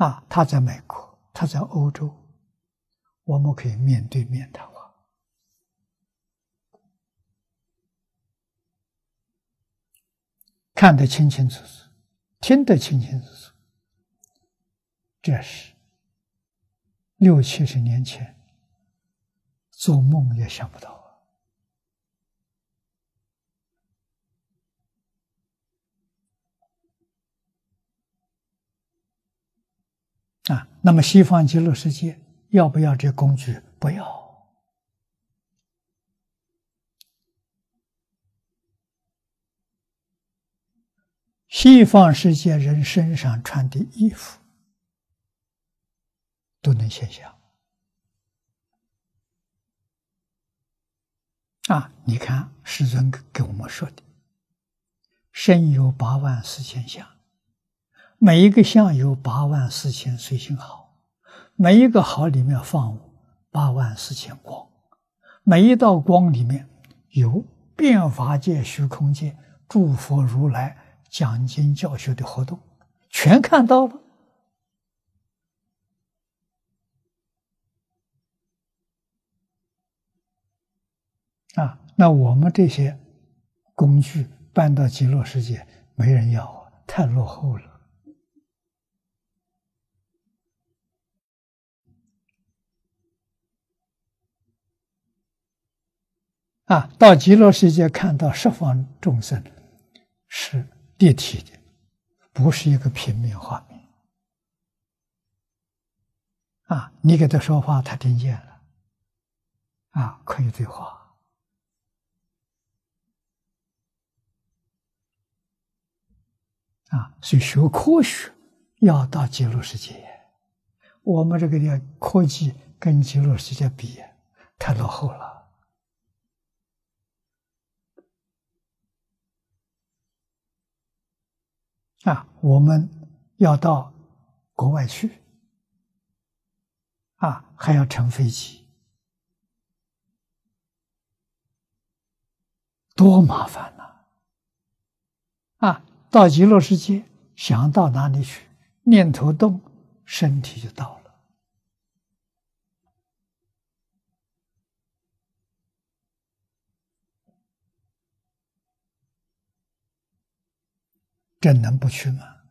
啊，他在美国，他在欧洲，我们可以面对面谈话。看得清清楚楚，听得清清楚楚，这是六七十年前做梦也想不到啊！啊，那么西方极乐世界要不要这工具？不要。西方世界人身上穿的衣服都能现象啊！你看世尊给给我们说的，身有八万四千相，每一个相有八万四千随心好，每一个好里面放八万四千光，每一道光里面有变法界、虚空界诸佛如来。讲经教学的活动，全看到了啊！那我们这些工具搬到极乐世界，没人要，太落后了啊！到极乐世界看到十方众生是。立体的，不是一个平面画面啊！你给他说话，他听见了啊，可以对话啊！所以学科学要到极乐世界，我们这个的科技跟极乐世界比，太落后了。啊，我们要到国外去，啊，还要乘飞机，多麻烦呐！啊，到极乐世界，想到哪里去，念头动，身体就到了。这能不去吗？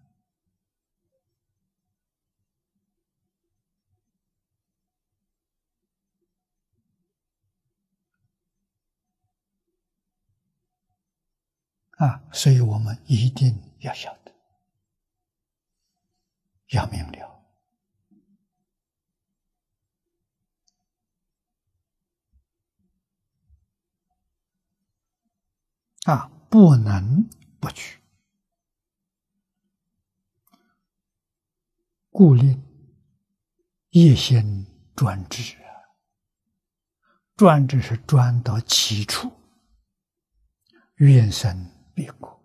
啊，所以我们一定要晓得，要明了啊，不能不去。故令一心专志啊，专志是专到极处，愿生必果，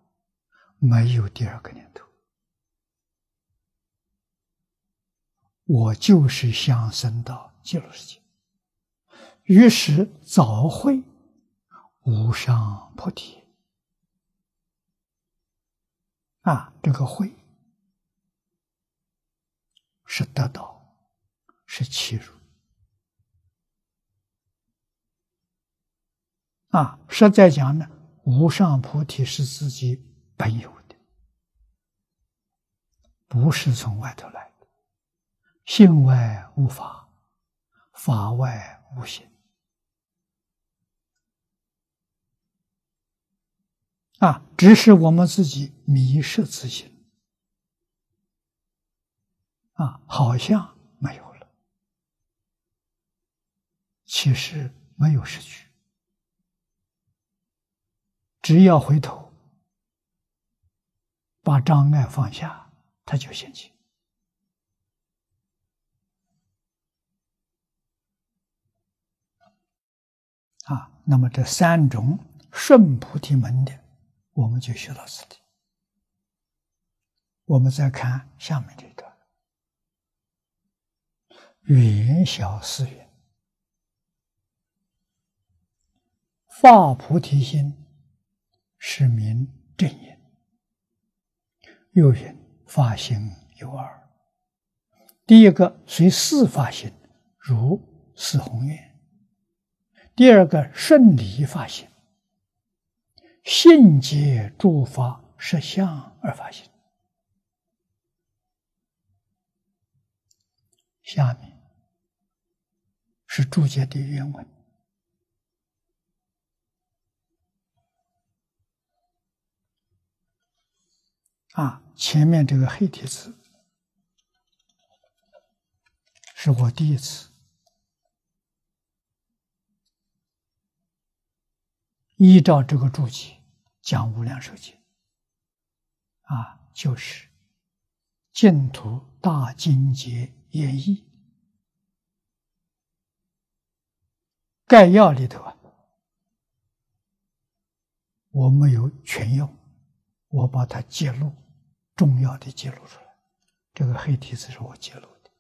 没有第二个念头。我就是想生到极乐世界，于是早会无上菩提。啊，这个会是得到，是欺辱。啊，实在讲呢，无上菩提是自己本有的，不是从外头来的。性外无法，法外无心。啊，只是我们自己迷失自己，啊，好像没有了，其实没有失去。只要回头，把障碍放下，他就现起。啊，那么这三种顺菩提门的，我们就学到此地。我们再看下面这段：圆小思远，发菩提心。是名正言。又云发心有二，第一个随四发心，如四宏愿；第二个顺理发心，信解诸法实相而发心。下面是注解的原文。啊，前面这个黑体字是我第一次依照这个注解讲《无量寿经》，啊，就是净土大经节演义概要里头啊，我没有全用，我把它揭露。重要的揭露出来，这个黑体字是我揭露的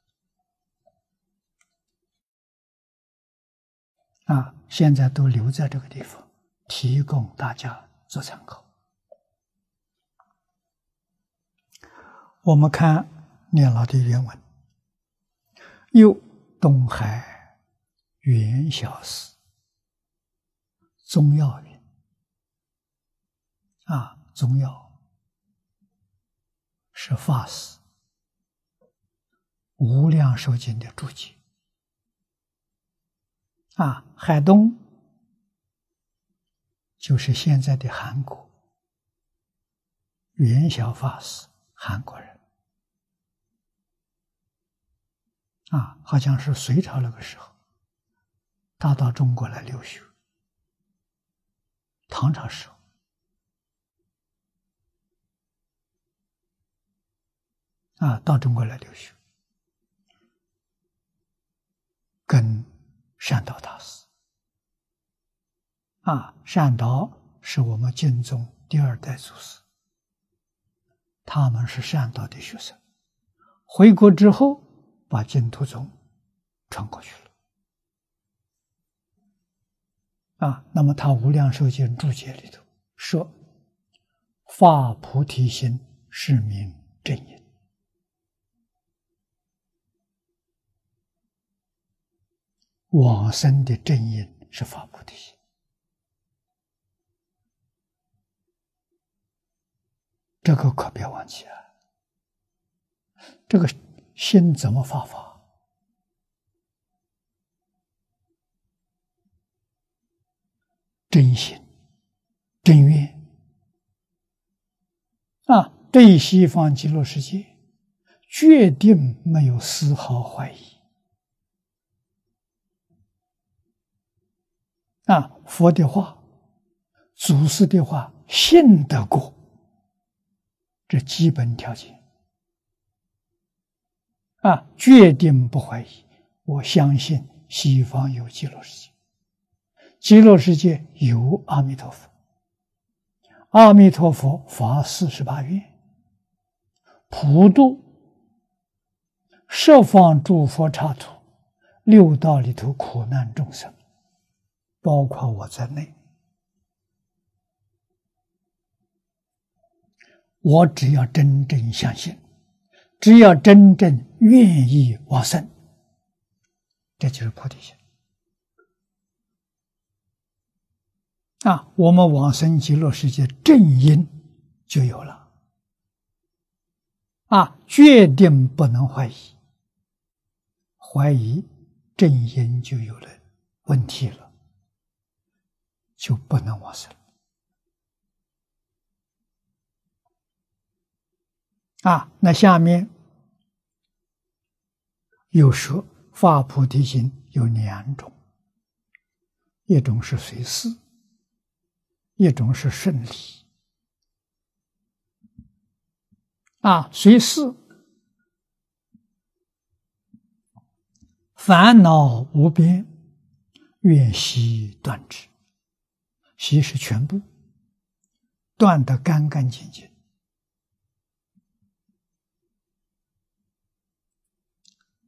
啊，现在都留在这个地方，提供大家做参考。我们看念老的原文：“又东海元小寺宗要云啊，中药。”是法师无量寿经的注解啊，海东就是现在的韩国元小法师，韩国人啊，好像是隋朝那个时候，他到中国来留学，唐朝时候。啊，到中国来留学，跟善导大师。啊，善导是我们晋宗第二代祖师，他们是善导的学生，回国之后把净土宗传过去了。啊，那么他《无量寿经》注解里头说：“发菩提心，是名正因。”往生的正因是发菩提心，这个可别忘记啊！这个心怎么发法？真心、真愿啊！对西方极乐世界，决定没有丝毫怀疑。啊，佛的话，祖师的话，信得过，这基本条件。啊，决定不怀疑，我相信西方有极乐世界，极乐世界有阿弥陀佛，阿弥陀佛发四十八愿，普度十方诸佛刹土，六道里头苦难众生，包括我在内。我只要真正相信，只要真正愿意往生。这就是菩提心。啊，我们往生极乐世界正因就有了，啊，决定不能怀疑，怀疑正因就有了问题了，就不能往生。啊，那下面又说发菩提心有两种，一种是随事。一种是顺利啊，随事烦恼无边，愿悉断之。悉是全部断得干干净净。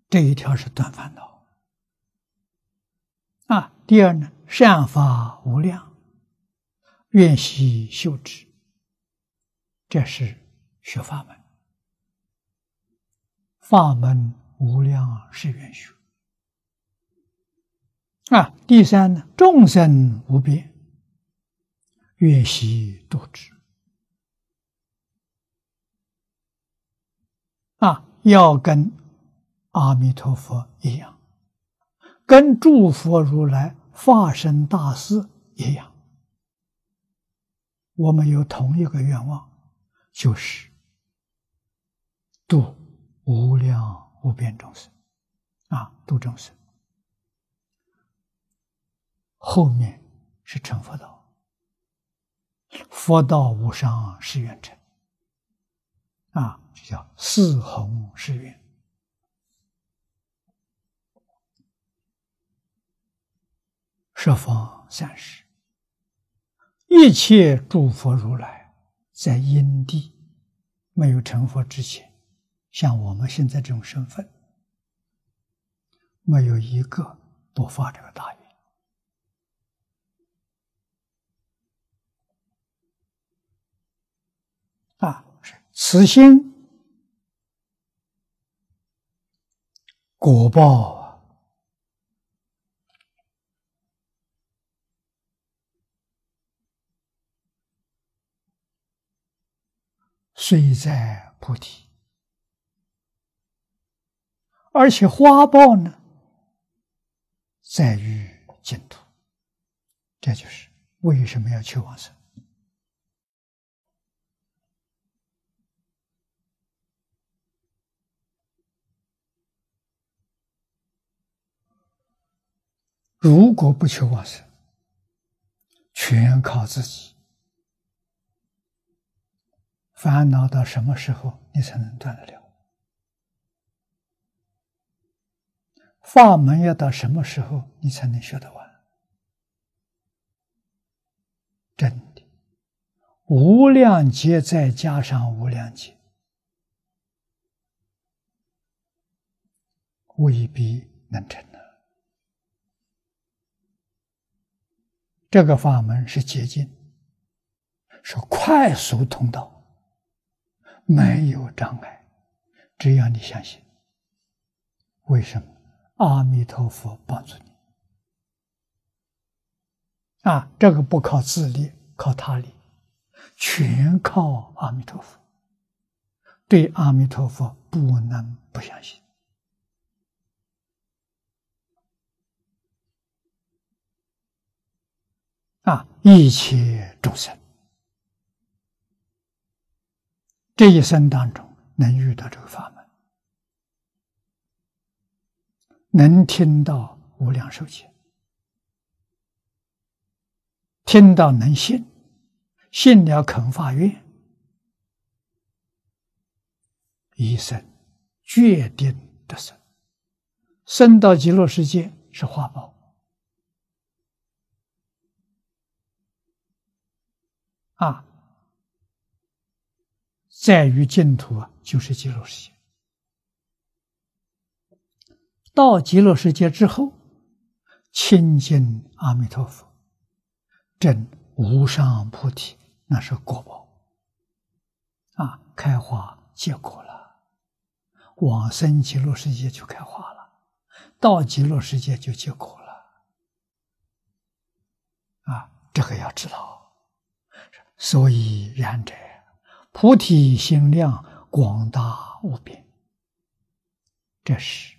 这一条是断烦恼啊。第二呢，善法无量。愿习修之，这是学法门。法门无量是愿学啊。第三呢，众生无边，愿习度之啊。要跟阿弥陀佛一样，跟诸佛如来化身大士一样。我们有同一个愿望，就是度无量无边众生，啊，度众生。后面是成佛道，佛道无上誓愿成，啊，就叫四弘誓愿，十方三世。一切诸佛如来，在因地没有成佛之前，像我们现在这种身份，没有一个不发这个大愿啊！此心果报。虽在菩提，而且花报呢，在于净土。这就是为什么要求往生。如果不求往生，全靠自己。烦恼到什么时候你才能断得了？法门要到什么时候你才能学得完？真的，无量劫再加上无量劫，未必能成的。这个法门是捷径，是快速通道。没有障碍，只要你相信。为什么？阿弥陀佛帮助你啊！这个不靠自力，靠他力，全靠阿弥陀佛。对阿弥陀佛不能不相信啊！一切众生。这一生当中，能遇到这个法门，能听到无量寿经，听到能信，信了肯发愿，一生决定得生，生到极乐世界是花报啊。在于净土啊，就是极乐世界。到极乐世界之后，亲近阿弥陀佛，证无上菩提，那是果报。啊，开花结果了，往生极乐世界就开花了，到极乐世界就结果了。啊，这个要知道。所以然者，菩提心量广大无边，这是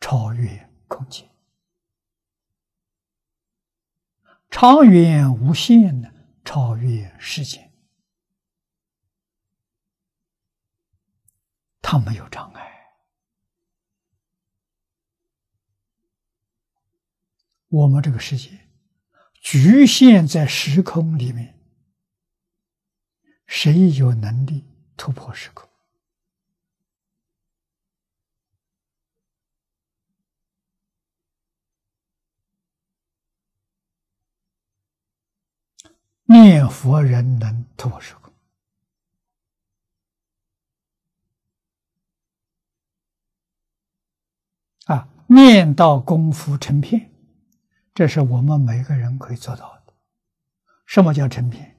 超越空间。长远无限的超越世间，它没有障碍。我们这个世界局限在时空里面，谁有能力突破时空？念佛人能突破时空啊！念到功夫成片，这是我们每个人可以做到的。什么叫成片？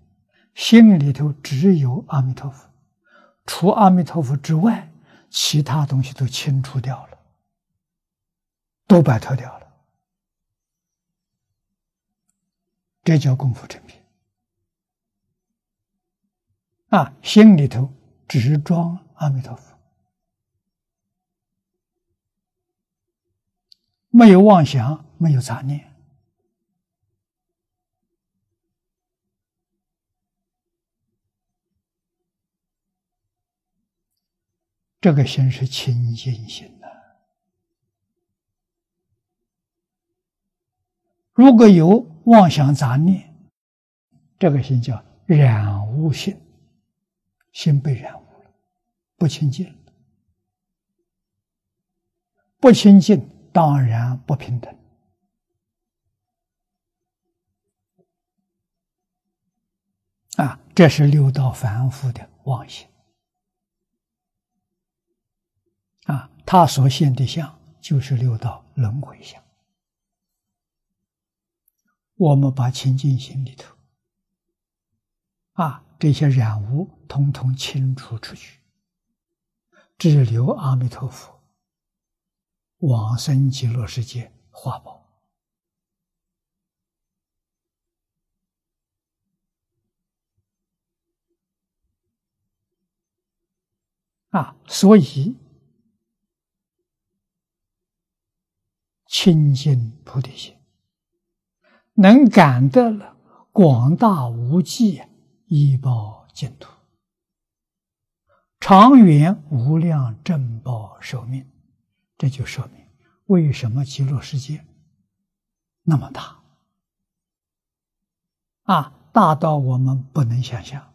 心里头只有阿弥陀佛，除阿弥陀佛之外，其他东西都清除掉了，都摆脱掉了，这叫功夫成片。啊，心里头只装阿弥陀佛，没有妄想，没有杂念，这个心是清净心的。如果有妄想杂念，这个心叫染污心。心被染污了，不清净不清净当然不平等啊！这是六道凡夫的妄心啊，他所现的相就是六道轮回相。我们把清净心里头啊。这些染污通通清除出去，只留阿弥陀佛往生极乐世界化宝啊！所以清净菩提心，能感得了广大无际。一报净土，长远无量正报寿命，这就说明为什么极乐世界那么大啊，大到我们不能想象。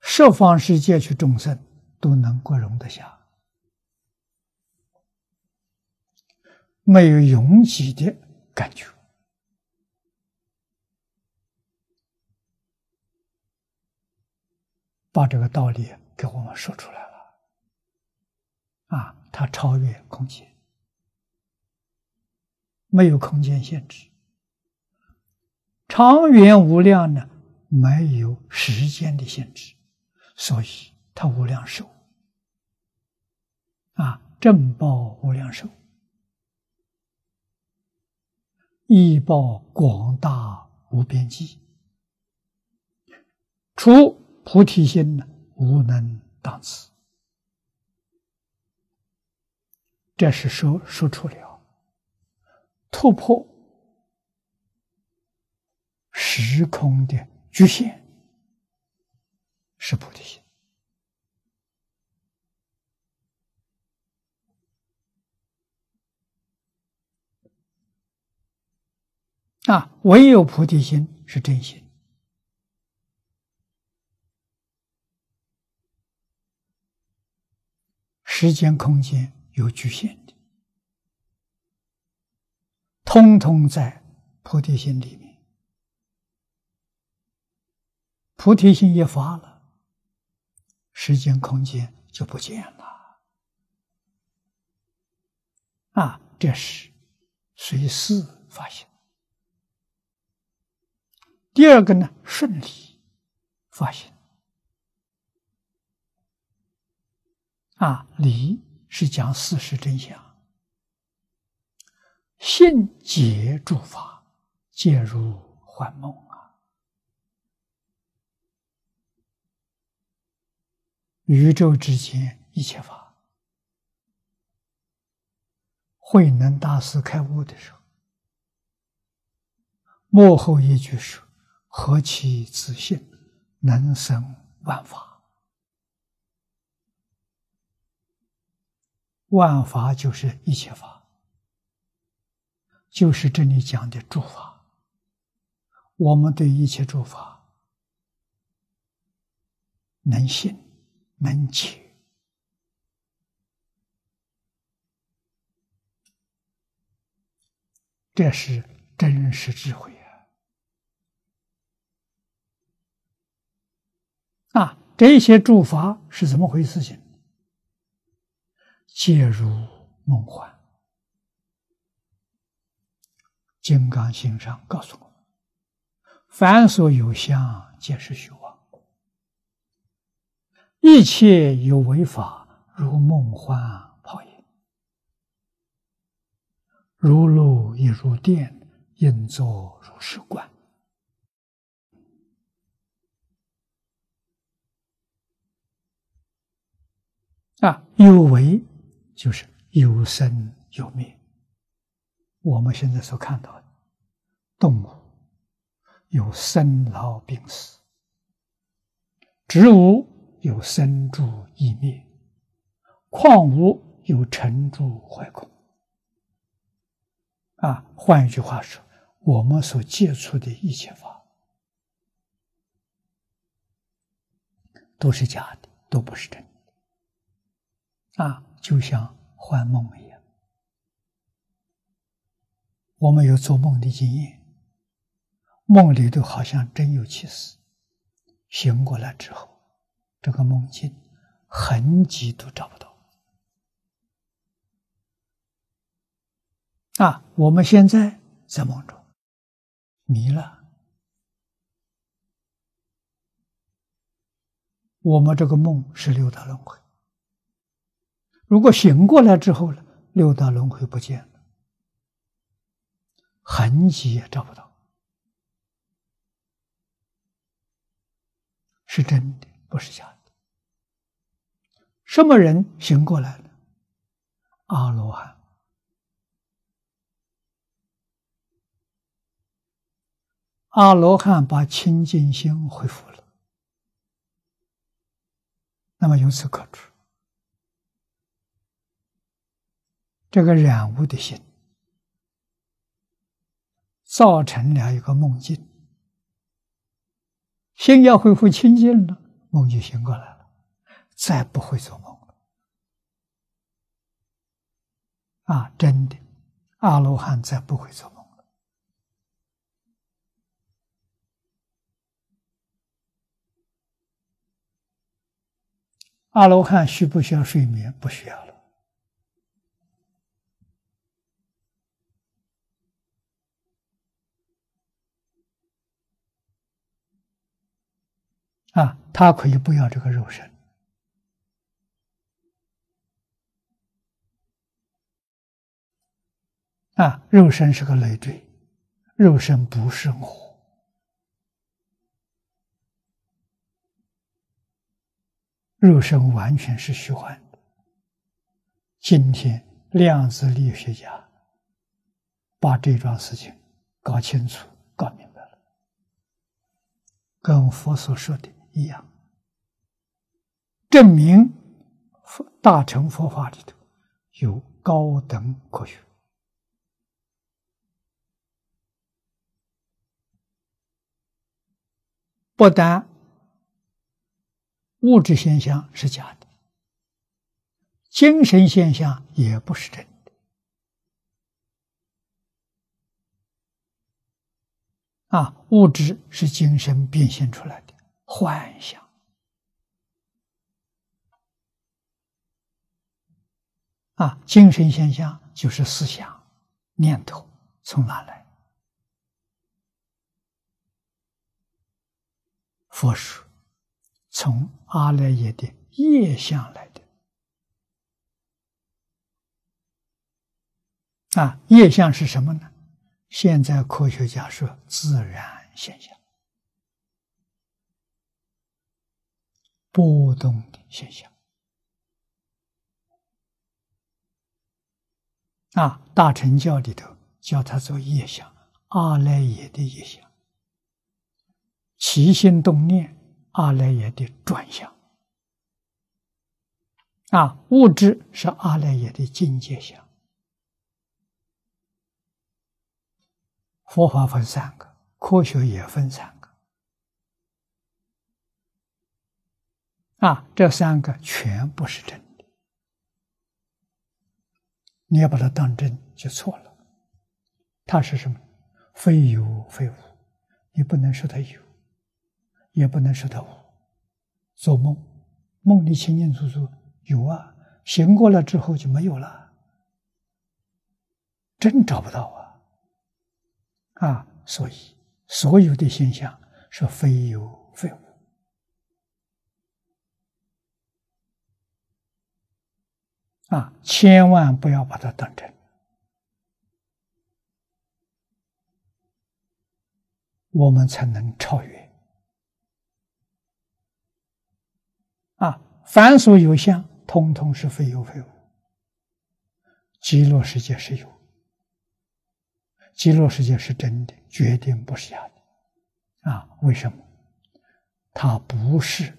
十方世界去众生都能够容得下，没有拥挤的感觉。把这个道理给我们说出来了，啊，它超越空间，没有空间限制，长远无量呢，没有时间的限制，所以它无量寿，啊，正报无量寿，义报广大无边际，除。菩提心呢，无能当此。这是说说出了突破时空的局限，是菩提心啊！唯有菩提心是真心。时间、空间有局限的，通通在菩提心里面。菩提心一发了，时间、空间就不见了。啊，这是随事发现。第二个呢，顺利发心。啊，理是讲事实真相，信解诸法，皆如幻梦啊，宇宙之间一切法，慧能大师开悟的时候，幕后一句说。何其自信，能生万法。万法就是一切法，就是这里讲的诸法。我们对一切诸法能信能解，这是真实智慧。啊，这些诸法是怎么回事？情皆如梦幻。金刚心上告诉我们：凡所有相，皆是虚妄；一切有为法，如梦幻泡影，如露亦如电，应作如是观。啊，有为就是有生有灭。我们现在所看到的动物有生老病死，植物有生住异灭，矿物有成住坏空。啊，换一句话说，我们所接触的一切法都是假的，都不是真的。啊，就像幻梦一样，我们有做梦的经验，梦里头好像真有其事，醒过来之后，这个梦境痕迹都找不到。啊，我们现在在梦中迷了，我们这个梦是六道轮回。如果醒过来之后呢，六道轮回不见了，痕迹也找不到，是真的，不是假的。什么人醒过来了？阿罗汉，阿罗汉把清净心恢复了，那么由此可知。这个染污的心，造成了一个梦境。心要恢复清净了，梦就醒过来了，再不会做梦了。啊，真的，阿罗汉再不会做梦了。阿罗汉需不需要睡眠？不需要了。啊，他可以不要这个肉身。啊，肉身是个累赘，肉身不是我，肉身完全是虚幻的。今天量子力学家把这桩事情搞清楚、搞明白了，跟佛所说的。一样，证明大乘佛法里头有高等科学，不但物质现象是假的，精神现象也不是真的。啊，物质是精神变现出来的。幻想啊，精神现象就是思想、念头从哪来？佛说，从阿赖耶的业相来的。啊，业相是什么呢？现在科学家说自然现象，波动的现象。啊，大乘教里头叫它做业相，阿赖耶的业相，起心动念，阿赖耶的转向。啊，物质是阿赖耶的境界相。佛法分三个，科学也分三个。啊，这三个全部是真的，你要把它当真就错了。它是什么？非有非无，你不能说它有，也不能说它无。做梦，梦里清清楚楚有啊，醒过来之后就没有了，真找不到啊。啊，所以所有的现象是非有非无啊，千万不要把它当真，我们才能超越。啊，凡所有相，通通是非有非无，极乐世界是有。极乐世界是真的，决定不是假的，啊？为什么？它不是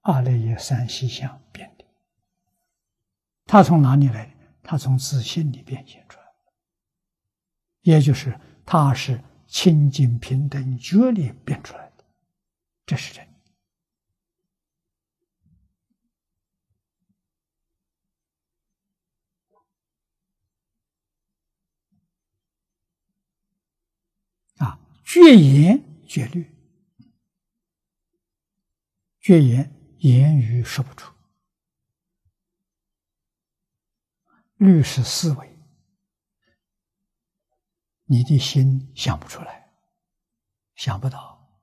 阿赖耶三细相变，它从哪里来？它从自信里变现出来，也就是它是清净平等觉里变出来的，这是真。啊绝言绝律，绝言言语说不出，律师思维，你的心想不出来，想不到，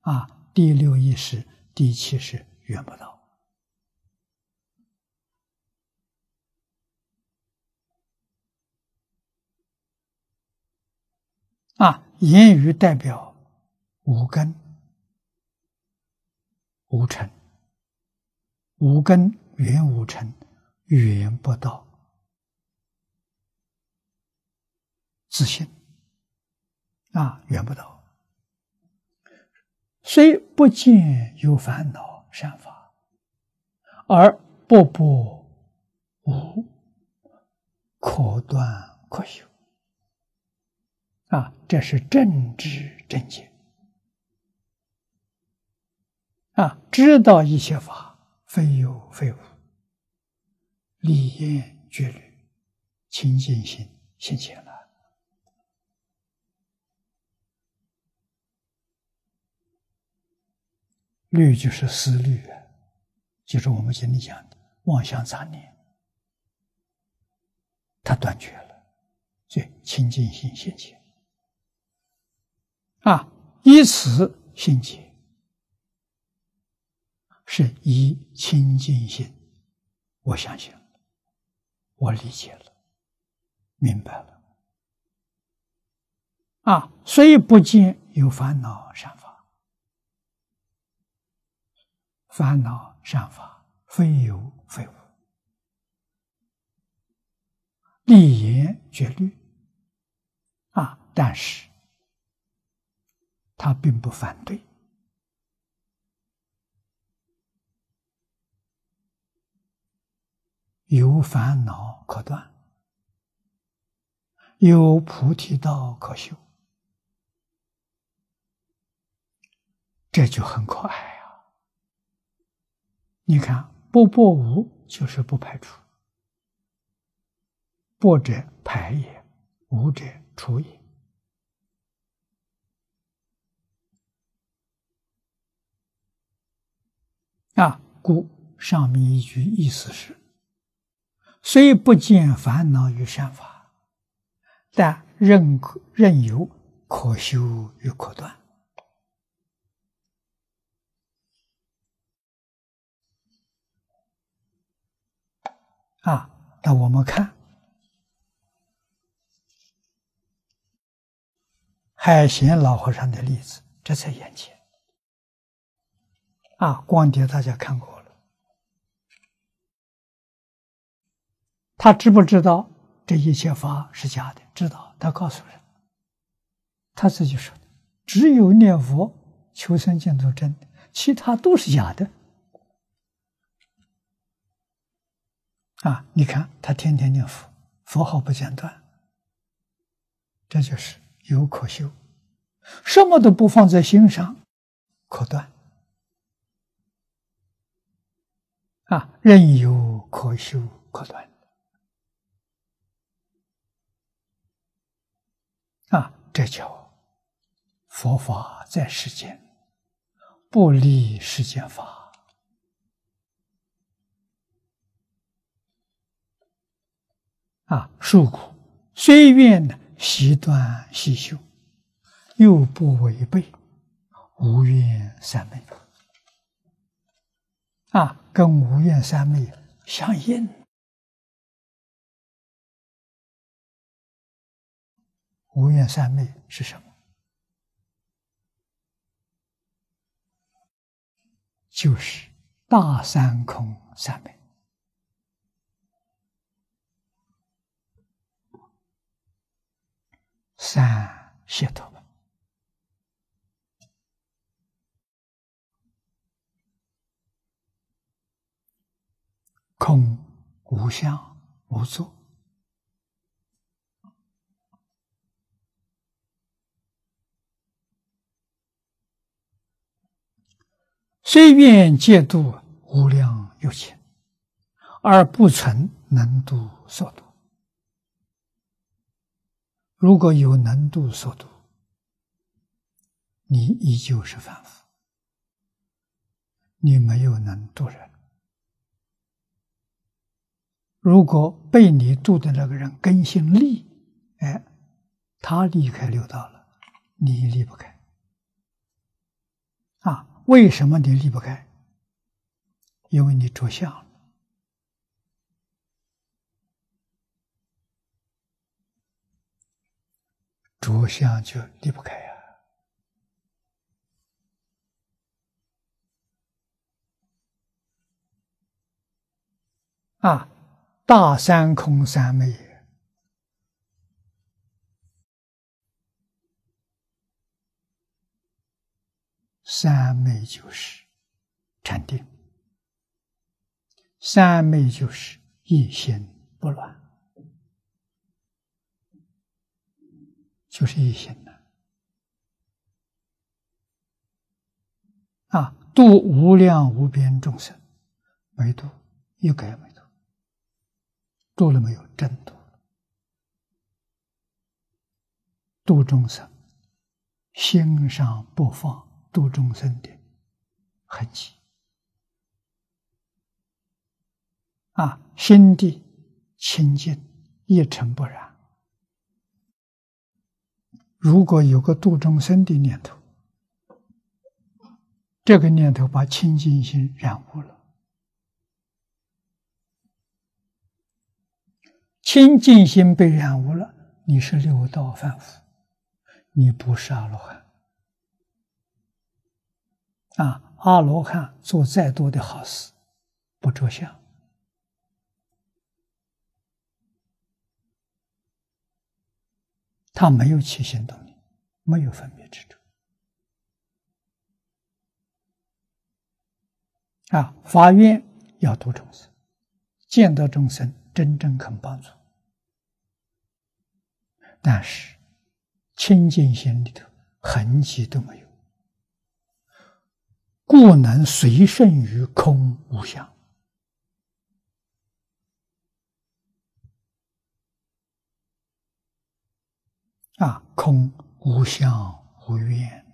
啊，第六意识、第七识缘不到，啊。言语代表五根、五尘，五根缘五尘，缘不到自信啊，远不到。虽不见有烦恼善法，而步步无可断可修。啊，这是正知正见啊！知道一切法非有非无，理言觉虑，清净心现前了。虑就是思虑，就是我们今天讲的妄想杂念，它断绝了，所以清净心现前。啊，以此心解，是以清净心，我相信，我理解了，明白了。啊，虽不见有烦恼善法，烦恼善法非有非无，立言绝律。啊，但是。他并不反对，有烦恼可断，有菩提道可修，这就很可爱！你看，不破无就是不排除，不者排也，无者除也。啊，故上面一句意思是：虽不见烦恼与善法，但任可任由可修与可断。那我们看海贤老和尚的例子，这在眼前。啊，光碟大家看过了，他知不知道这一切法是假的？知道，他告诉人，他自己说的，只有念佛求生净土真，其他都是假的。啊，你看他天天念佛，佛号不间断，这就是有可修，什么都不放在心上，可断。啊，任有可修可断。啊，这叫佛法在世间，不离世间法。啊，受苦虽愿呢，习断习修，又不违背无愿三昧。啊，跟无愿三昧相应。无愿三昧是什么？就是大三空三昧。三解脱。空无相无作，虽愿戒度无量有情，而不存能度所度。如果有能度所度，你依旧是凡夫，你没有能度人。如果被你度的那个人根性利，哎，他离开六道了，你离不开。啊，为什么你离不开？因为你着相了，着相就离不开呀。啊。大三空三昧，三昧就是禅定，三昧就是一心不乱，就是一心的啊！度无量无边众生，没度，一个也没。度了没有？真度，度众生，心上不放度众生的痕迹啊，心地清净，一尘不染。如果有个度众生的念头，这个念头把清净心染污了。清净心被染污了，你是六道凡夫，你不是阿罗汉。啊，阿罗汉做再多的好事，不着相，他没有起心动念，没有分别执着。啊，发愿要度众生，见到众生。真正肯帮助，但是清净心里头痕迹都没有，故能随顺于空无相啊，空无相无愿。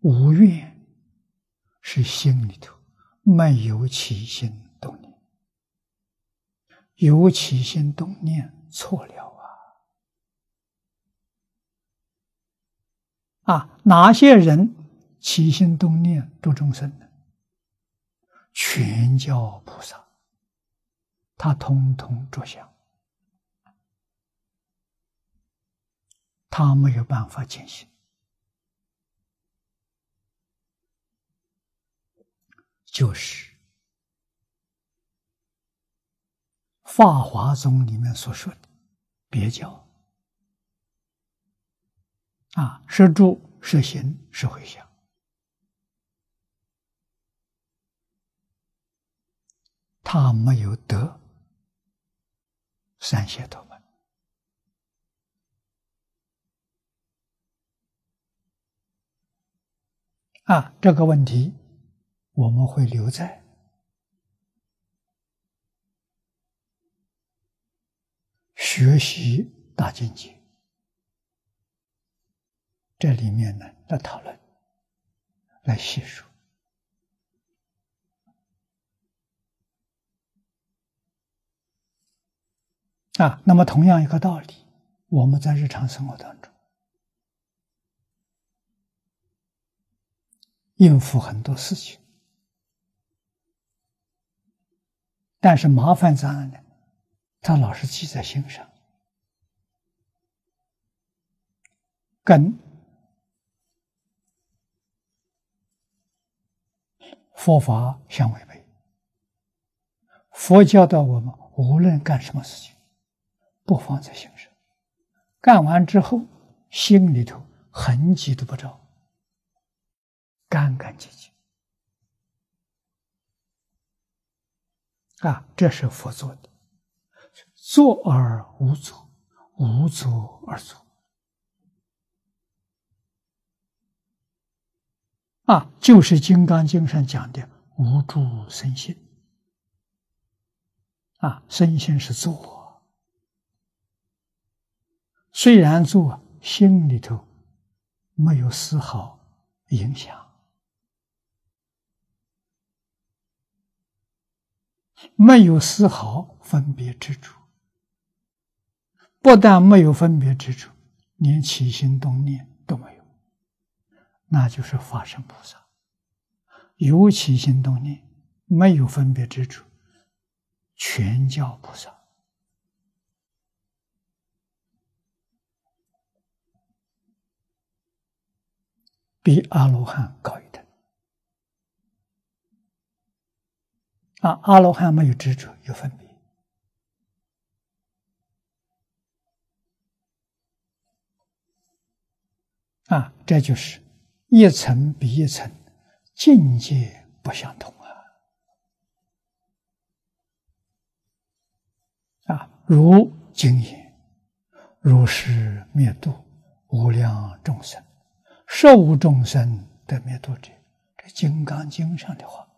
无愿是心里头没有起心动念，有起心动念错了啊！啊，哪些人起心动念度众生呢？全教菩萨，他通通着相，他没有办法进行，就是《法华宗》里面所说的别教。啊，是住，是行，是回向。他没有得三解脱门啊，这个问题我们会留在学习大境界。这里面呢，来讨论，来细说啊。那么，同样一个道理，我们在日常生活当中应付很多事情，但是麻烦在哪呢？他老是记在心上，跟。佛法相违背。佛教导我们，无论干什么事情，不放在心上，干完之后，心里头痕迹都不着，干干净净。啊，这是佛做的，做而无作，无作而作。啊，就是《金刚经》上讲的“无住生心”。啊，身心是做，虽然做，心里头没有丝毫影响，没有丝毫分别之处。不但没有分别之处，连起心动念都没有。那就是法身菩萨，有起心动念，没有分别之处，全叫菩萨，比阿罗汉高一等。啊，阿罗汉没有执着，有分别。啊，这就是。一层比一层境界不相同啊！啊，如经言，如是灭度无量众生，受众生得灭度者，这《金刚经》上的话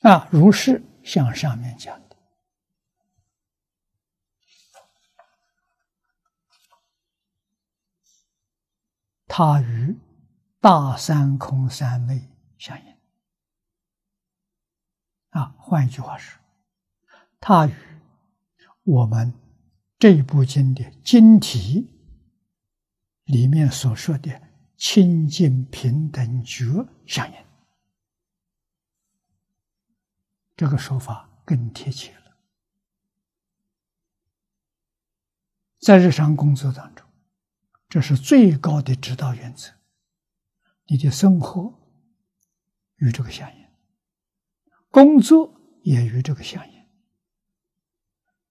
啊，如是向上面讲的。它与大三空三昧相应啊，换一句话说，它与我们这部经的经题里面所说的清净平等觉相应，这个说法更贴切了。在日常工作当中。这是最高的指导原则。你的生活与这个相应，工作也与这个相应，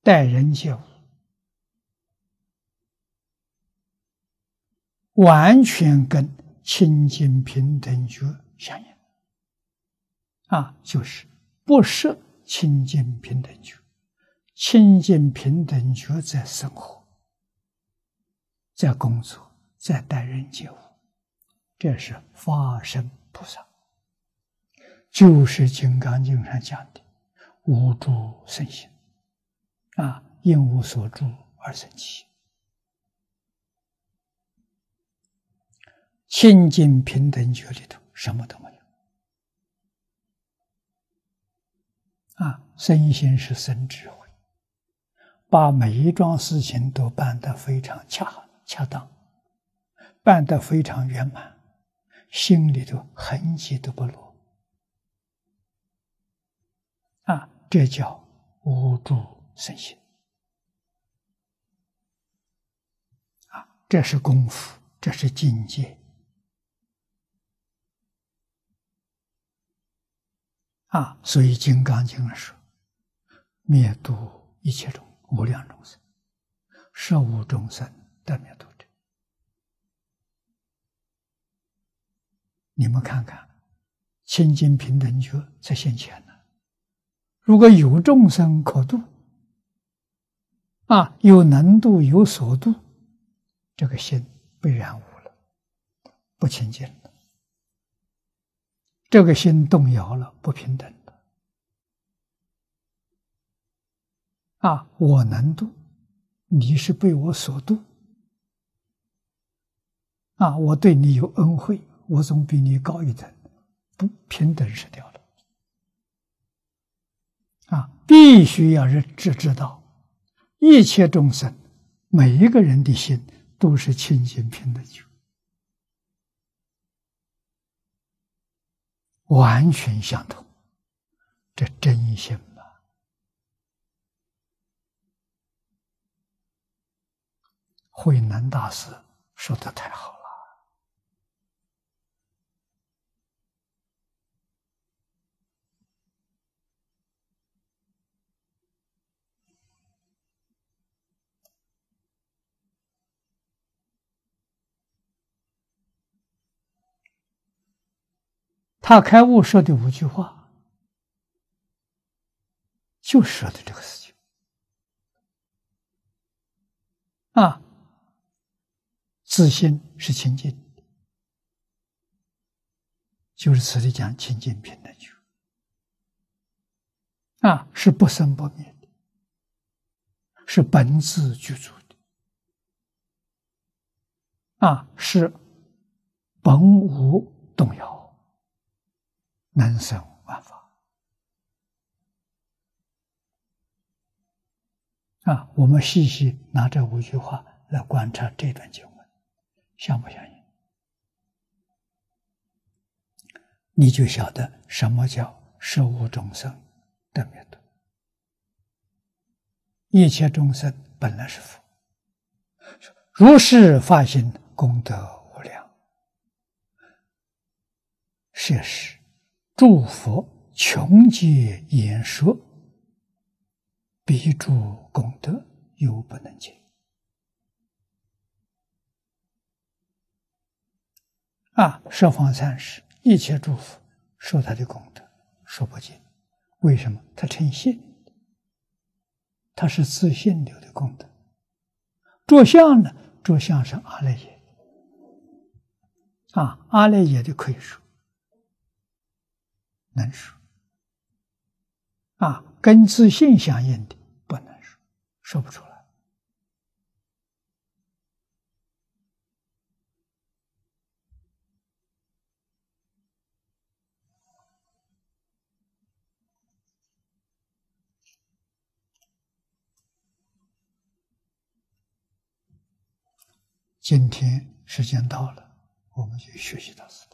待人接物完全跟清净平等觉相应。啊，就是不设清净平等觉，清净平等觉在生活。在工作，在待人接物，这是发身菩萨，就是《金刚经》上讲的“无住生心”，啊，因无所住而生起，清净平等觉里头什么都没有，啊，身心是生智慧，把每一桩事情都办得非常恰恰当，办得非常圆满，心里头痕迹都不落，啊，这叫无住生心，啊，这是功夫，这是境界，啊，所以《金刚经》说：“灭度一切众。”无量众生，十无众生得灭度者。你们看看，清净平等觉在现前呢。如果有众生可度，啊，有能度，有所度，这个心被染污了，不清净了。这个心动摇了，不平等的。啊，我能度，你是被我所度。啊，我对你有恩惠，我总比你高一等，不平等失掉了。啊，必须要认知知道，一切众生，每一个人的心都是清净平等心，完全相同，这真心。慧能大师说的太好了。他开悟说的五句话，就说的这个事情。啊。自信是清净，就是此地讲清净品的觉啊，是不生不灭的，是本自具足的。啊，是本无动摇，能生万法啊。我们细细拿这五句话来观察这段经文。相不相应，你就晓得什么叫十无众生的灭度。一切众生本来是佛，如是发心功德无量，设施诸佛穷劫言说，彼诸功德犹不能尽。啊，十方三世一切诸佛说他的功德，说不尽。为什么？他称信，他是自信流的功德。着相呢？着相是阿赖耶。啊，阿赖耶的可以说，能说。啊，跟自信相应的不能说，说不出来。今天时间到了，我们就学习到此。